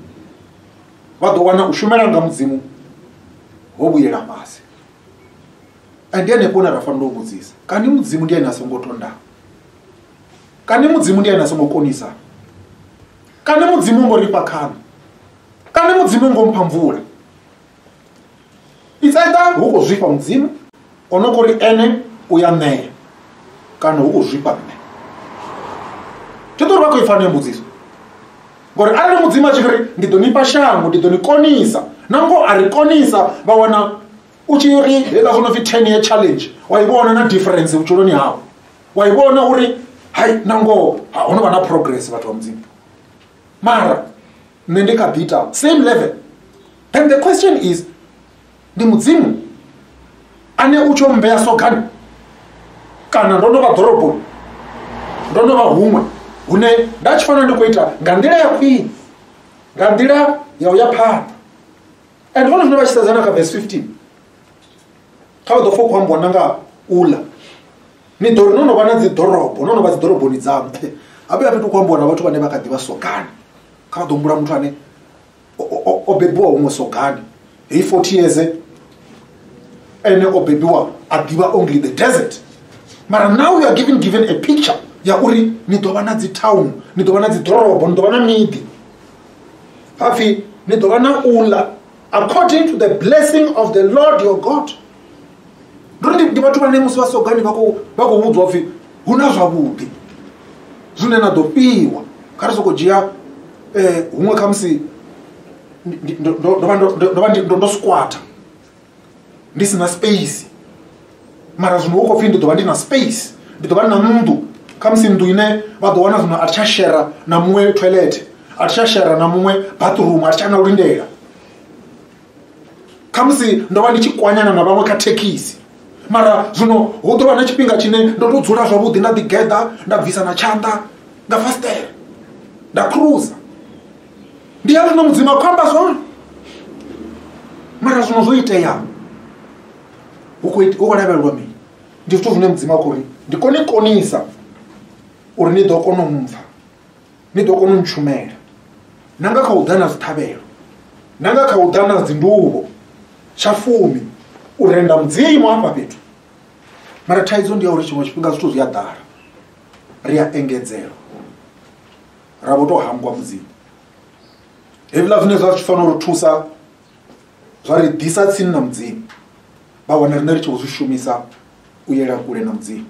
Speaker 1: vha ḓo wana u shumela nga mudzimu ho vhuyela fhasi. Ndi henefho hune ra fanela u vhudzisa kani mudzimu ndi ene a songo tondaho kani mudzimu ndi ene a songo konisa? Kani mudzimu ngo ri fha khana kani mudzimu ngo mpha mvula? It's either hu khou zwifha mudzimu ono kho ri ene u ya ṋea kana hu khou zwifha nṋe thi ḓo ri vha khou i fanela mbudziso ngori arali mudzimu a tshi ri ndi ḓo ni fha shango ndi ḓo ni konisa. Na ngoho a ri konisa vha wana u tshi ri hela zwo no pfi ten year challenge wa i vhona na difference vhutshiloni hau. Wa i vhona uri hai na ngoho ho no vha na progress vhathu vha mudzimu. Mara nṋe ndi kha ḓi ita same level. Then the question is ndi mudzimu ane u tsho mbeya sogani kana ndo no vha ḓoroboni? Ndo no vha huṅwe hune nda tshi fanela ndi khou ita nga nḓila ya khwine nga nḓila ya u ya phanḓa and vhone zwine vha tshi sedzana kha verse 15 kha vha ḓo fa u khou ambiwa na nga uḽa. Ni ḓo ri no no vha na dzi ḓorobo no no vha dzi ḓoroboni dza nṱhe habe ya fhethu u khou ambiwa na vhathu vhane vha kha ḓi vha sogani. Kha vha ḓo humbula muthu ane o bebiwa huṅwe sogani. Hei 40 years ene o bebiwa a ḓivha only the desert. Mara now you are given given a picture ya uri ni ḓo vha na dzi town ni ḓo vha na dzi ḓorobo ni ḓo vha na miḓi. Hapfi ni ḓo vha na uḽa according to the blessing of the lord your god. Ndori ndi vhathu vhane musi vha sogani vha khou vhudzwa upfi hu na zwavhuḓi. Zwine na ḓo fhiwa kha ri sokou dzhia huṅwe kha musi ndo ndo squata ndi sina space. Mara zwino hu khou pfi ndi ḓo vha ndi na space ndi ḓo vha na nnḓu kha musi nnḓu ine vha ḓo wana zwino a thi tsha shera na muṅwe toilet a thi tsha shera na muṅwe bathroom a thi tsha na u lindela. Kha musi ndo vha ndi tshi kwanyana na vhaṅwe kha thekhisi mara zwino hu ḓo vha na tshifhinga tshine ndo to dzula zwavhuḓi nda ḓigeḓa nda bvisa na tshanḓa nga fastere nda cruiser ndi ya zwino mudzima khou amba zwone. Mara zwino zwo itea hu khou lavhelelwa mini? Ndi zwithu zwine mudzima khou ri ndi kone konisa uri ni ḓo kona u mpfa ni ḓo kona u ntshumela. Na nga kha u ḓa na dziṱhavhelo na nga kha u ḓa na dzinduvho tsha fumi u renda mudzimu hafha fhethu. Mara thaidzo ndi ya uri tshiṅwe tshifhinga zwithu zwi a ḓala ri a engedzelwa ra vho to hangwa mudzimu. Hezwiḽa zwine zwa tshi fanela uri thusa zwa ri ḓisa tsini na mudzimu vha wana riṋe ri tshi khou zwi shumisa u yela kule na mudzimu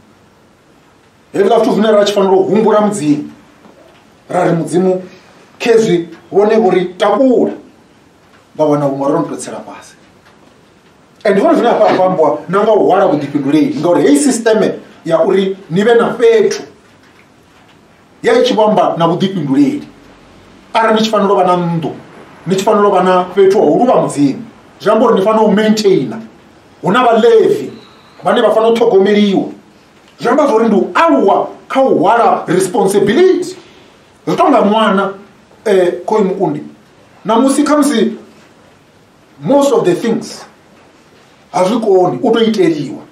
Speaker 1: hezwiḽa zwithu zwine ra tshi fanela u humbula mudzimu ra ri mudzimu khezwi vhone vho ri takula vha wana vhuṅwe ro no to tsela fhasi. And vhone zwine hafha ambiwa na nga u hwala vhuḓifhinduleli ngauri heyi sisteme ya uri ni vhe na fhethu ya i tshi vho amba na vhuḓifhinduleli. Arali ni tshi fanela u vha na nnḓu ni tshi fanela u vha na fhethu ha u luvha mudzimu zwi amba uri ni fanela u maintaina hu na vhaḽevi vhane vha fanela u ṱhogomeliwa zwi amba zwori ndi u aluwa kha u hwala responsibility. Zwi tonga ṅwana um khoi mukundi namusi kha musi most of the things a zwi koni u to iteliwa.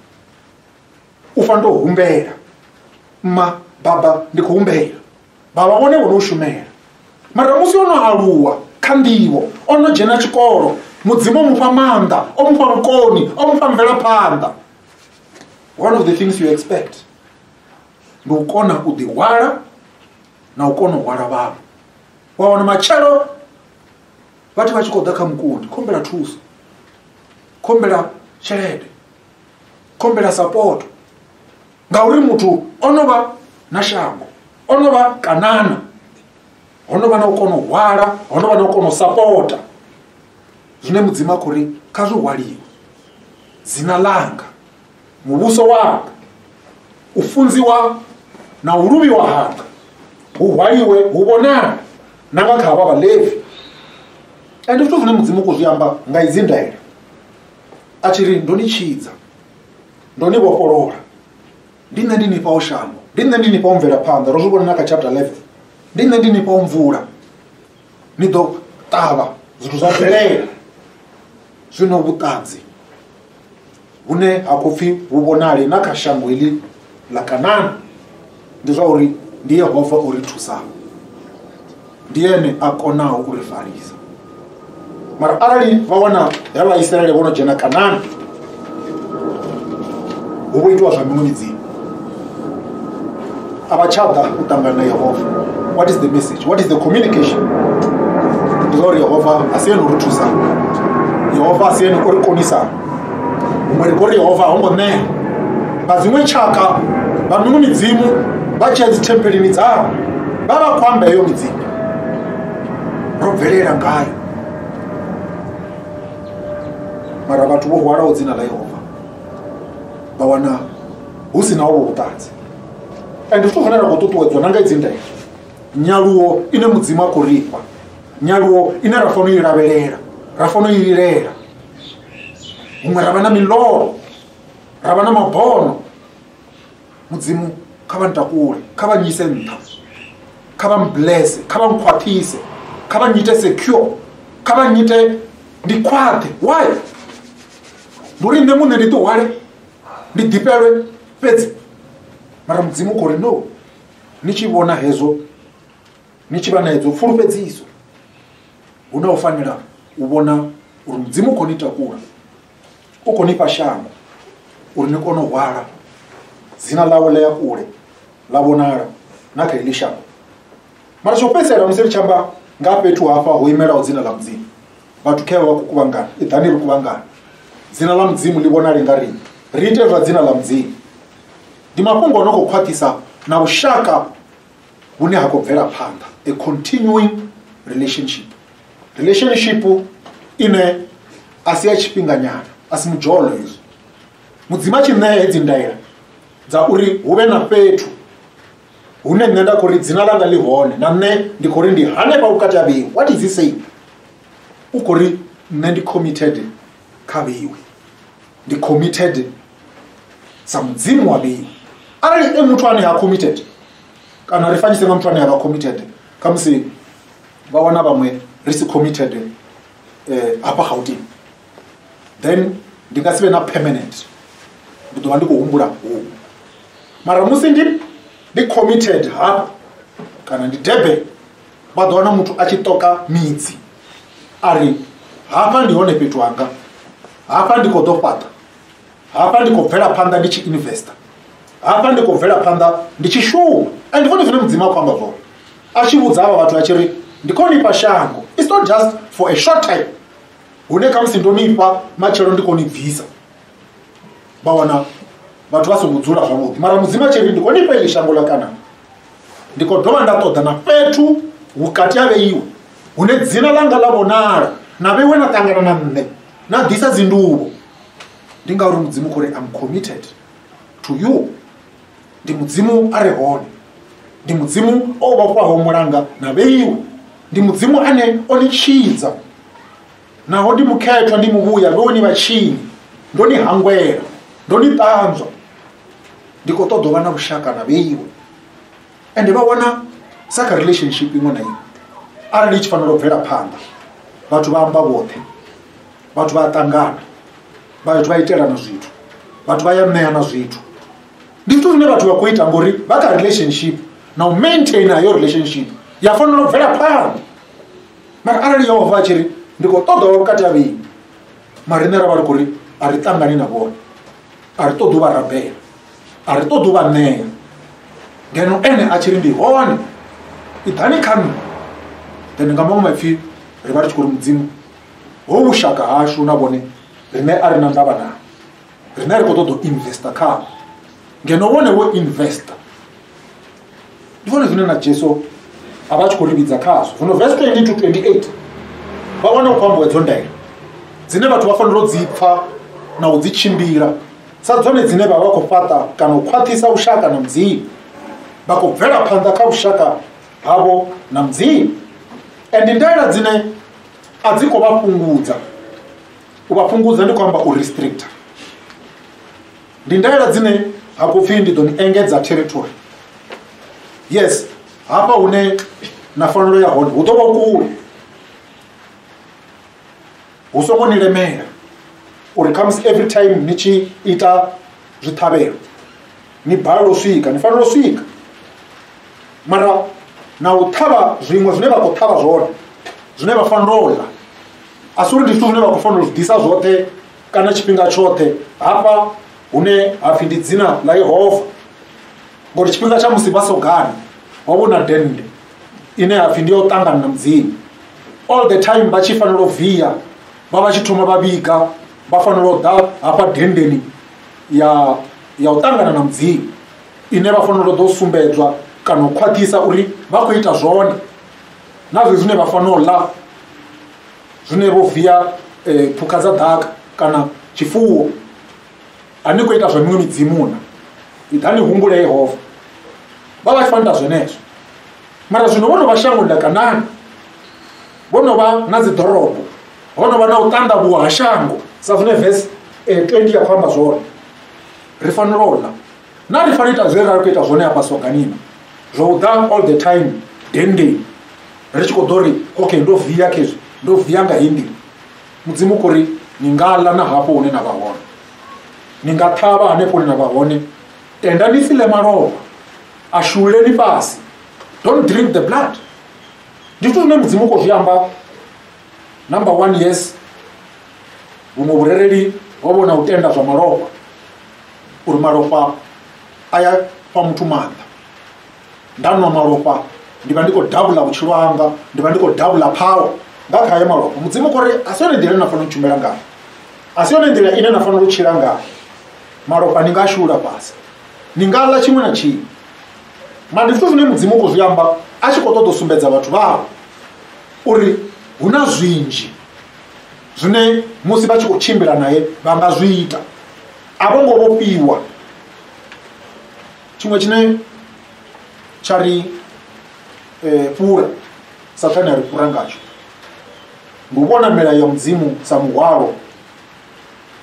Speaker 1: U fanela to humbela. Ma baba ndi khou humbela. Baba vhone vho no u shumela. Mara musi o no aluwa kha nḓivho o no dzhena tshikolo mudzimu o mufha maanḓa o mufha vhukoni o mufha mvelaphanḓa one of the things you expect ndi u kona u ḓihwala na u kona u hwala vhaṅwe. Wa wana matshelo vhathu vha tshi khou ḓa kha mukundi khombela thuso khombela tshelede khombela sapoto ngauri muthu o no vha na shango o no vha kanana ho no vha na u kona u hwala ho no vha na u kona u sapota zwine mudzimu a khou ri kha zwi hwaliwe dzina langa muvhuso wanga u funziwa na u luvhiwa hanga hu hwaliwe hu vhonale na nga kha havha vhaḽevi ende zwithu zwine mudzimu khou zwi amba nga idzi ndaela a tshi ri ndo ni tshidza ndo ni vhofholola ndi nṋe ndi nifhaho shango ndi nṋe ndi nifhaho mvelaphanḓa ro zwi vhona na kha chapter 11 ndi nṋe ndi nifhaho mvula ni ḓo ṱavha zwithu zwa bvelela zwino vhuṱanzi vhune hakufi pfhi na kha shango heḽi ḽa kanani ndi zwauri ndi yehova o ri thusaho ndi ene a konaho u ri farisa. Mara arali vha wana ya vhaisraele vho no dzhena kanani hu vho itiwa zwa miṅwe midzimu a vha tsha u ṱangana na yehova. What is the message? What is the communication? Ndi zwauri yehova a si ene u ri thusaho yehova a si ene ri konisaho huṅwe ri khou ri yehova a ho ngo ṋea nga dziṅwe tshaka vha miṅwe midzimu vha tshiya dzi thempelini dzavho vha vha khou amba heyo midzimu. Ro bvelela ngayo mara vhathu vho hwalaho dzina ḽa yehova vha wana hu si na ovho vhuṱanzi. Ende zwithu zwine ra khou ṱuṱuwedzwa na nga idzi ndele nyaluwo ine mudzimu a khou rifha nyaluwo ine ra fanela u i lavhelela ra fanela u i lilela huṅwe ra vha na miḽoro ra vha na mabono. Mudzimu kha vha ntakule kha vha nyise nṱha kha vha mblese kha vha nkhwaṱhise kha vha nyite secure kha vha nyite ndi khwaṱhe why? Ndi uri nṋe muṋe ndi ṱuhwale ndi ḓipelwe fhedzi. Mara mudzimu u khou ri no ni tshi vhona hezwo ni tshi vha na hedzo pfulufhedziso hu na u fanela u vhona uri mudzimu u khou ni takula u khou nifha shango uri ni kone u hwala dzina ḽawe ḽa kule ḽa vhonala na kha heḽi mara tsho nga fhethu hafha ho imelaho dzina ḽa mudzimu vhathu khe vha khou kuvhangana iḓani ri kuvhangana dzina ḽa mudzimu ḽi vhonale nga rini ri ite ndi na vhushaka vhune ha khou panda. A continuing relationship. Relationship ine a si ya a si mudzholo hezwo mudzimu a tshi ṋea hedzi ndaela dza uri hu vhe na fhethu hune nṋe nda khou ri dzina ḽanga ḽi hone na nṋe ndi khou ri ndi hanefha vhukati ha vheiwe what is he saying? U khou ri nṋe ndi committed kha vheiwe ndi committed sa mudzimu wa vheiwe arali e muthu ane ha committed kana ri fanyise nga muthu ane havha committed kha musi vha wana vhaṅwe ri si committed eh, hafha gauteng then ndi nga si vhe na permanent. Ndi ḓo vha ndi khou humbula huṅwe mara musi ndi ndi committed hafha kana ndi debe vha ḓo wana muthu a tshi ṱoka midzi. A ri hafha ndi hone fhethu hanga. Hafha ndi khou ḓo fhaṱa. Hafha ndi khou bvela phanḓa ndi tshi investor. Hafha ndi khou bvela phanḓa ndi tshi shuma. And ndi vhone zwine mudzimu a khou amba zwone. A tshi vhudza havha vhathu a tshi ri ndi khou nifha shango. Its not just for a short time hune khamusi ndo nifha matshelo ndi khou ni bvisa. Vha wana vhathu vha songo dzula zwavhuḓi. Mara ri ndi khou nifha iḽi shango ḽa kana ndi khou dovha nda ṱoḓa na fhethu vhukati ha vheiwe hune dzina ḽanga ḽa vhonala na vheiwe na ṱangana na nṋe na ḓisa dzinduvho ndi ngauri mudzimu khou ri am committed to you. Ndi mudzimu a re hone. Ndi mudzimu o vhofhaho mulanga na vheiwe ndi mudzimu ane o ni tshidza naho ndi mukhethwa ndi muvhuya ndo ni vhatshini ndo ni hangwela ndo ni ṱanzwa ndi khou ṱoḓa vha na vhushaka na vheiwe. Ende vha wana sa kha relationship iṅwe na iṅwe arali i tshi fanela u bvela phanḓa vhathu vha amba vhoṱhe vhathu vha ṱangana vhathu vha itelana zwithu vhathu vha ya ṋeana zwithu. Ndi zwithu zwine vhathu vha khou ita ngori vha kha relationship na u maintain heyo relationship ya fanela u bvela phanḓa. Mara arali yehova a tshi ri ndi khou ṱoḓa wa vhukati ha vhei mara rine ra vha ri khou ri a ri ṱangani na vhone a ri ṱoḓi u vha rabela a ri ṱoḓi u vha ṋea ngeno ene a tshi ri ndi hone. Iḓani kha nṋe then nga maṅwe maipfhi ri vha ri tshi khou ri mudzimu. Ho vhushaka hashu na vhone rine a ri na ndavha nao rine ri khou ṱoḓa u investa khavho ngeno vhone wo investa ndi vhone zwine na jesu a vha tshi khou ri vhidza khazwo. Zwino verse 20 to 28 vha wana u khou ambiwa dzo ndaela dzine vhathu vha fanela u dzi pfa na u dzi tshimbila. Sa dzone dzine vha vha khou fhaṱa kana u khwaṱhisa ushaka na mudzimu vha khou bvela phanḓa kha vhushaka havho na mudzimu. And ndaela dzine a dzi khou vha fhungudza u vha fhungudza ndi khou amba u restricta ndi ndaela dzine ha khou pfhi ndi ḓo ni engedza territory. Yes hafha hune na fanelo ya hone hu ḓo vha kule hu songo ni lemela uri khamusi every time ni tshi ita zwiṱhavhelo ni balelwa u swika ni fanela u swika mara na u ṱhavha zwiṅwe zwine vha khou ṱhavha zwone zwine vha fanela u ḽa. A si uri ndi zwithu zwine vha khou fanela u zwi ḓisa zwoṱhe kana tshifhinga tshoṱhe. Hafha hune hapfi ndi dzina ḽa yehova ngori tshifhinga tsha musi vha sogani ho vho na dende ine hapfi ndi ya u ṱangana na mudzimu all the time vha tshi fanela u via vha vha tshi thoma vha vhiga vha fanela u ḓa hafha dendeni ya ya u ṱangana na mudzimu ine vha fanela u ḓo sumbedzwa kana u khwaṱhisa uri vha khou ita zwone. Na zwe zwine vha fanela u ḽa zwine vho via eh, phukha dza ḓaka kana tshifuwo a ni khou ita zwa miṅwe midzimuna iḓani humbule yehova. Vha vha tshi fanela ita zwenezwo. Mara zwino vho no vha shangoni la kanani vho no vha na dzi ḓorobo vana u ṱanḓavhuwa ha shango safune vhese eh, 20 ya khou amba zwone. Ri fanela u ḽa. Na ri fanela ita zwe ra khou ita zwone hafha u ḓa all the time dendeni ri tshi khou ḓo ri okay ndo viya khezwi ndo viya nga hindi mudzimu ku ri ni nga ḽa na hafho hune na vha hone. Ni nga ṱhavha hanefho hune na vha hone tenda ni file malova a shuleni fhasi. Don't drink the blood. Ndi zwithu zwine mudzimu khou zwi amba number one yes. Vhuṅwe vhurereli ho vhona u tenda zwa malofha uri malofha a ya fha muthu maanḓa nda nwa malofha ndi vha ndi khou davula vhutshilo hanga ndi vha ndi khou davula power nga khaye malofha mudzimu khou ri a si yone nḓila ine na fanela u tshumela ngayo. A si yone nḓila ine na fanela u tshila ngayo. Malofha ni nga a shula fhasi. Ni nga ḽa tshiṅwe na tshiṅwe. Ma ndi zwithu zwine mudzimu u khou zwi amba a tshi khou ṱoḓa u sumbedza vhathu vhavho uri hu na zwinzhi zwine musi vha tshi khou tshimbila naye vha nga zwi ita. A vho ngo vhofhiwa. Tshiṅwe tshine tsha ri eh, fhura sathane a ri fhura ngatsho ndi u vhona milayo ya mudzimu sa muhwalo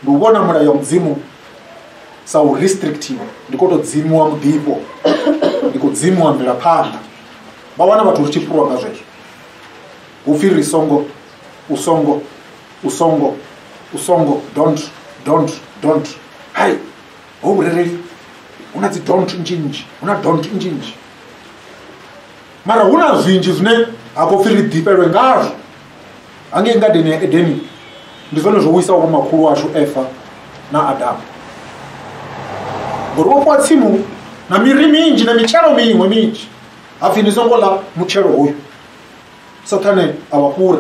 Speaker 1: ndi u vhona milayo ya mudzimu sa u restrictiwa ndi khou tou dzimiwa muḓifho ndi khou dzimiwa mvelaphanḓa. Vha wana vhathu ri tshi fhuriwa nga zwezwo hupfi ri songo u songo u songo u songo don't don't don't. Hai ho vhurereli hu na dzi don't nnzhi nnzhi hu na don't nnzhi nnzhi mara hu na zwinzhi zwine ha khou pfi ri ḓifhelwe ngazwo. Hangei ngadeni ya edeni ndi zwone zwo wisaho vho makhulu ashu efa na adamu ngori vho fhiwa tsimu na miri minzhi na mitshelo miṅwe minzhi hapfi ni songo ḽa mutshelo hoyu sathane a vha fhura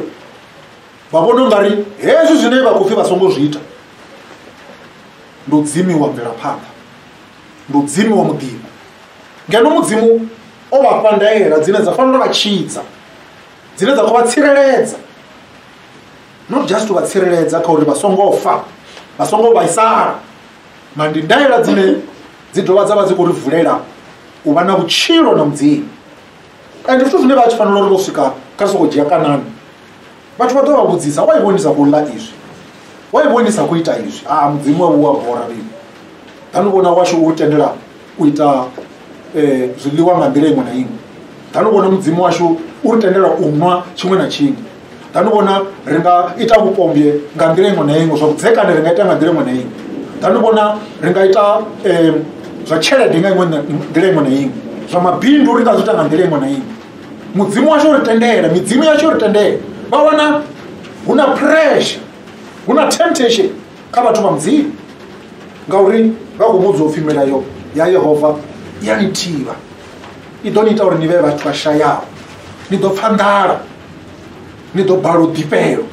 Speaker 1: vha vhona u nga ri hezwi zwine vha khou pfi vha songo zwi ita ndi u dzimiwa mvelaphanḓa. Ndi u dzimiwa muḓimo ngeno mudzimu o vha fha ndaela dzine dza fanela vha tshidza dzine dza khou vha tsireledza. Not just vha tsireledza kha uri vha songo fa vha songo vhaisala ma ndi ndaela dzine dzi dovha dza vha dzi khou ri vulela u vha na vhutshilo na mudzimu and zwithu zwine vha tshi fanela uri vho swika kha soko dzhia kanani. Vhathu vha ḓo vha vhudzisa wa i vhonisa khou ḽa izwi? Wa i vhonisa khou ita izwi? A mudzimu wa wa bora vhino ḓani vhona washu u tendela u ita eh, zwiḽiwa nga nḓila iṅwe na iṅwe. Ḓani vhona mudzimu washu u ri tendela u ṅwa tshiṅwe na tshiṅwe. Ḓani vhona ri nga ita vhupombye nga nḓila iṅwe na iṅwe zwa vhudzekane ri nga ita nga nḓila iṅwe na iṅwe. Ḓani vhona ri nga ita eh, zwa tshelede nga nḓila iṅwe na iṅwe. Zwa mabindu ri nga zwi ita nga nḓila iṅwe na iṅwe mudzimu wacho uri tendera midzimu yacho uri tendera vaona huna pressure huna temptation. Kha vhathu vha mudzimu ngauri vha khou milayo ya yehovha i ya ni i ḓo ni ita uri ni vhe vhathu vhashayaho ni ḓo pfa nḓala. Ni ḓo bala u ḓifhelo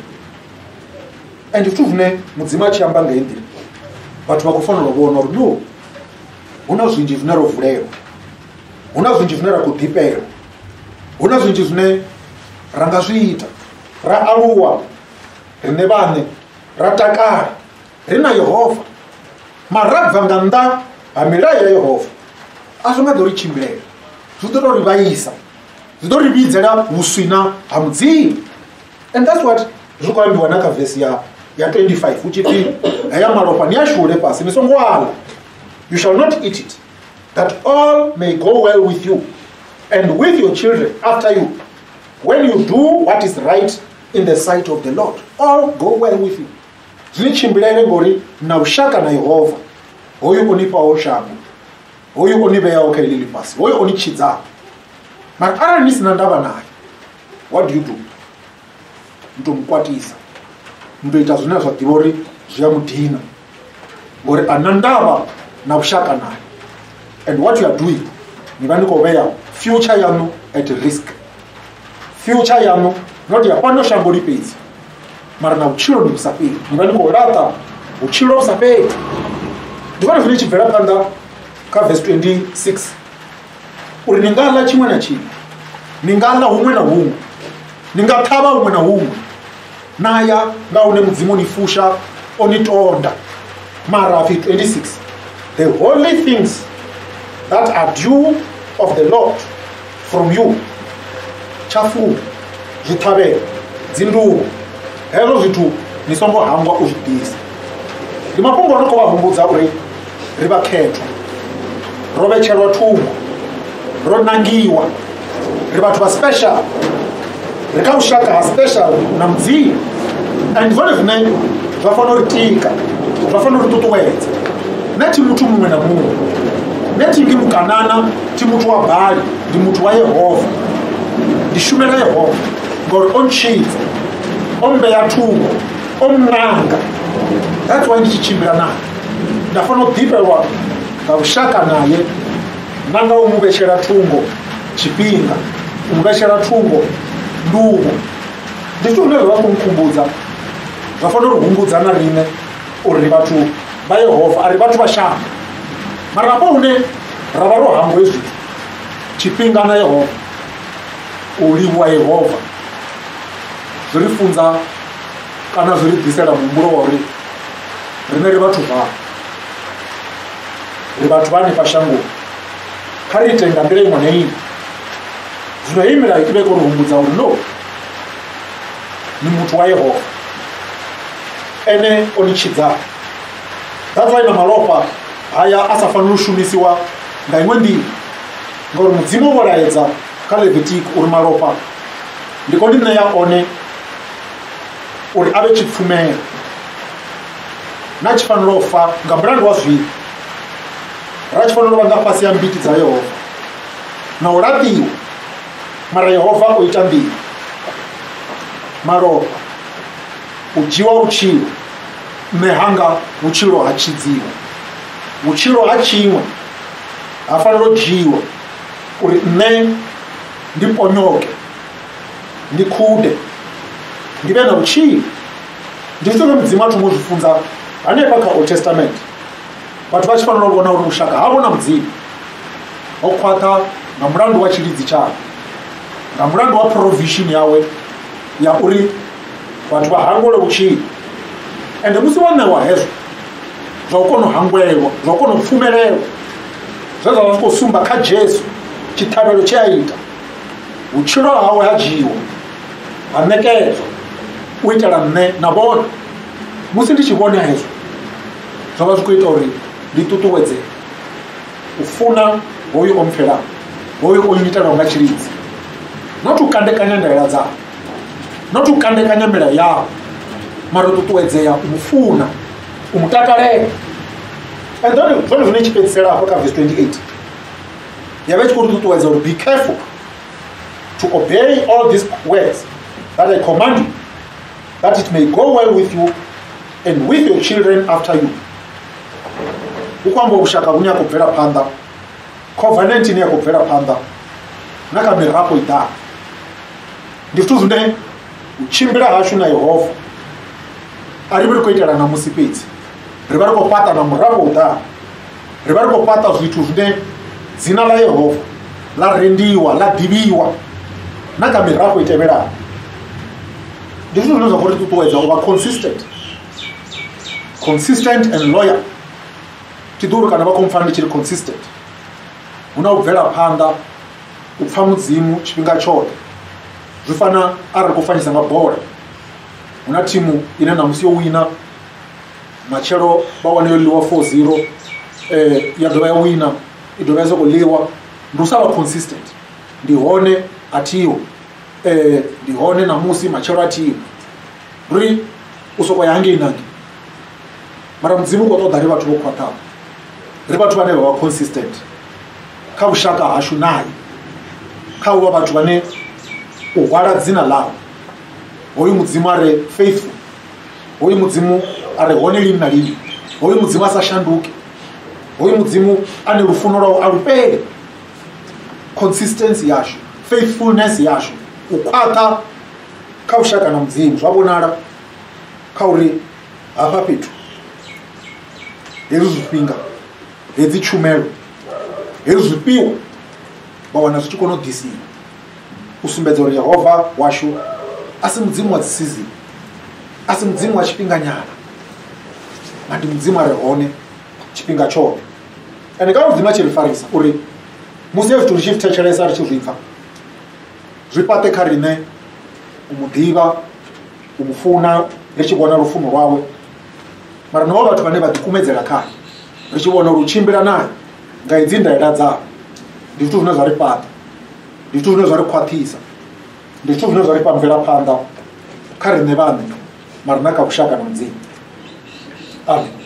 Speaker 1: and zwithu zwine mudzimu a tshi amba nga hei nḓila vhathu vha khou fanela u vhona uri no hu na zwinzhi zwine ro vulelwa. Hu na zwinzhi zwine ra khou hu na zwinzhi zwine ra nga zwi ita. Ra aluwa riṋe vhaṋe ra takala. Ri na yehova. Mara ra bva nga nnḓa ha milayo ya yehova a zwi nga ḓo ri tshimbilela zwi ḓo tou ri vhaisa. Zwi ḓo ri vhidzela vhuswina ha mudzimu. And that's what zwi khou ambiwa na kha vesi ya ya 25 hu tshi pfi heya malofha ni a shule fhasi ni songo ala. You shall not eat it that all may go well with you and with your children after you when you do what is right in the sight of the lord. All go well with you. Zvini tshimbilele ngori na vhushaka na yehovha hoyu o nifhaho shango hoyu o ni vheyaho kha iḽi ḽifhasi hoyu o ni tshidzaho mara arali ni sina ndavha naye what do you do? Ni to mukwatisa ni to ita zwine zwa ḓivha uri zwi a mudina ngori a na ndavha na vhushaka naye. And what you are doing ni vha ni khou vhea future yanu at risk. Future yanu not ya shango lipedzi mara na vhutshilo ndi laṱa vhutshilo vhusa ka ndi vhona zwine tshi bvela phanḓa kha 26 uri ni nga ḽa na tshiṅwe ni nga ḽa na huṅwe ni nga ṱhavha huṅwe na huṅwe na ya nga hune mudzimu ni fusha o mara pfi 26 the holy things that are due of the lord from you. Tshafuni zwiṱhavhelo dzinduvho hezwo zwithu ni songo hangwa u zwi ḓisa. Ndi mafhungo ano khou vha humbudza uri ri vha khethwa ro vhetshelwa thungo ro nangiwa ri vhathu vha special. Ri kha vhushaka ha special na mudzimu. And zwone zwine zwa fanela uri tika zwa fanela uri ṱuṱuwedza. Ne thi muthu muṅwe na muṅwe ne thi ngi mukanana thi muthu wa bali ndi muthu wa yehova. Ndi shumela yehova ngori o ntshidza o mbeya thungo o mnanga. That's why ndi tshi tshimbila naye nda fanela u ḓifhelwa nga vhushaka naye na nga u mu vhetshela thungo tshifhinga u mu vhetshela thungo nduvho ndi zwithu zwine zwa nkhumbudza zwa fanela uri humbudza na riṋe uri vhathu vha yehova ari vhathu vha shango mara hafho hune ra vha ro hangwa hezwi tshifhinga na yehova u livhuwa yehova. Zwi ri funza kana zwi ri ḓisela muhumbulo wa uri riṋe ri vhathu vha. Ri vhathu vha hanefha shangoni. Kha ri ite nga nḓila iṅwe na iṅwe. Zwino hei milayo i vha i kone u humbudza uri no ni muthu wa yehova. Ene o ni tshidzaho that's why na malofha haya a sa faneli u shumisiwa nga iṅwe nḓila ngauri mudzimu o vholaedza kha levitic uri malofha ndi ko ndi ṋea one uri a vhe na tshi fanela nga mulandu wa zwino ra tshi fanela u nga fhasi ya mbiti dza yehova. Na u mara yehova o ita nḓila malofha u dzhiwa vhutshilo hachidziwa vhutshilo ha tshiṅwe ha fanela u dzhiwa uri nṋe ndi ponyoke ndi khude ndi vhe na vhutshilo ndi zwithu zwe mudzimu a thoma u zwi funza hanefha kha old testament. Vhathu vha tshi fanela u vhona uri vhushaka havho na mudzimu. Ho khwaṱha nga mulandu wa tshilidzi tshavho nga mulandu wa provision yawe ya uri vhathu vha hangole vhutshilo ende musi wo ṋewa hezwo zwa u kona u hangwelwa zwa u kona u pfumelelwa zwe zwa vha zwi khou sumba kha jesu tshiṱhavhelo tshe a ita vhutshilo hawe ha dzhiwa ha ṋekedzwa u itela nṋe na vhone musi ndi tshi vhona hezwo zwo vha zwi khou ita uri ndi ṱuṱuwedze u funa hoyu o mpfhelaho hoyu o nyitelaho nga tshilidzi not u kandekanya ndaela dzavho not u kandekanya milayo yavho mara u ṱuṱuwedzea u mu funa u mu takalela and then zwone zwine tshi fhedzisela hafho kha vesi 28 ya vha i tshi khou ri ṱuṱuwedza uri be careful to obey all these words that I command you, that it may go well with you and with your children after you. ukwamba vhushaka vhune ya khou bvela phanḓa covenant ine ya khou bvela phanḓa na kha mirafho i ḓaho ndi zwithu zwine u tshimbila hashu na yehova. A ri vhi ri ri vha ri khou na murafho u ḓaho ri vha ri khou fhaṱa zwithu dzina ḽa yehova ḽa rendiwa ḽa ḓivhiwa na kha mirafho i tevhelaho. Ndi zwithu zwine zwa khou ri consistent. Consistent and loyal. Uri kana vha khou ndi tshi ri consistent. Hu na u bvela phanḓa u pfa mudzimu tshifhinga tshoṱhe. Zwi fana arali khou fanyisa nga bola hu na thimu ine namusi yo wina matshelo vha wane yo ḽiwa 4 0 eh, ya dovha ya wina i dovha ya sokou ḽiwa ndi u sa vha consistent. Ndi hone a thiho eh, ndi hone namusi matshelo a thiho. Ri u sokou ya hangei nange. Mara mudzimu khou ṱoḓa ri vhathu vho khwaṱhaho. Ri vhathu vhane vha vha consistent kha vhushaka hashu naye kha u vha vhathu vhane u hwala dzina ḽawe hoyu mudzimu a re faithful. Hoyu mudzimu a re hone lini na lini. Hoyu mudzimu a sa shanduke hoyu mudzimu ane lufuno lwawe a lupele consistency yashu faithfulness yashu u khwaṱha kha vhushaka na mudzimu. Zwa vhonala kha uri hafha fhethu hezwi zwifhinga hedzi tshumelo hezwi zwifhiwa vha wana zwi tshi kona u ḓisiwa. U sumbedza uri yehova washu a si mudzimu wa dzi season a si mudzimu wa tshifhinga ndi mudzimu a re hone tshifhinga tshoṱhe ende kana mudzimu a tshi ri farisa uri musi zwithu ri tshi thetshelesa ri tshi zwi pfa zwi fhaṱe kha riṋe u mu ḓivha u mu funa ri tshi vhona lufuno lwawe. Mara navho vhathu vhane vha ḓikumedzela khae ri tshi vhona uri u tshimbila naye nga idzi ndaela dzawe ndi zwithu zwine zwa ri fhaṱa ndi zwithu zwine zwa ri khwaṱhisa ndi zwithu zwine zwa ri fha mvelaphanḓa kha riṋe vhaṋe mara na kha vhushaka na mudzimu Amén.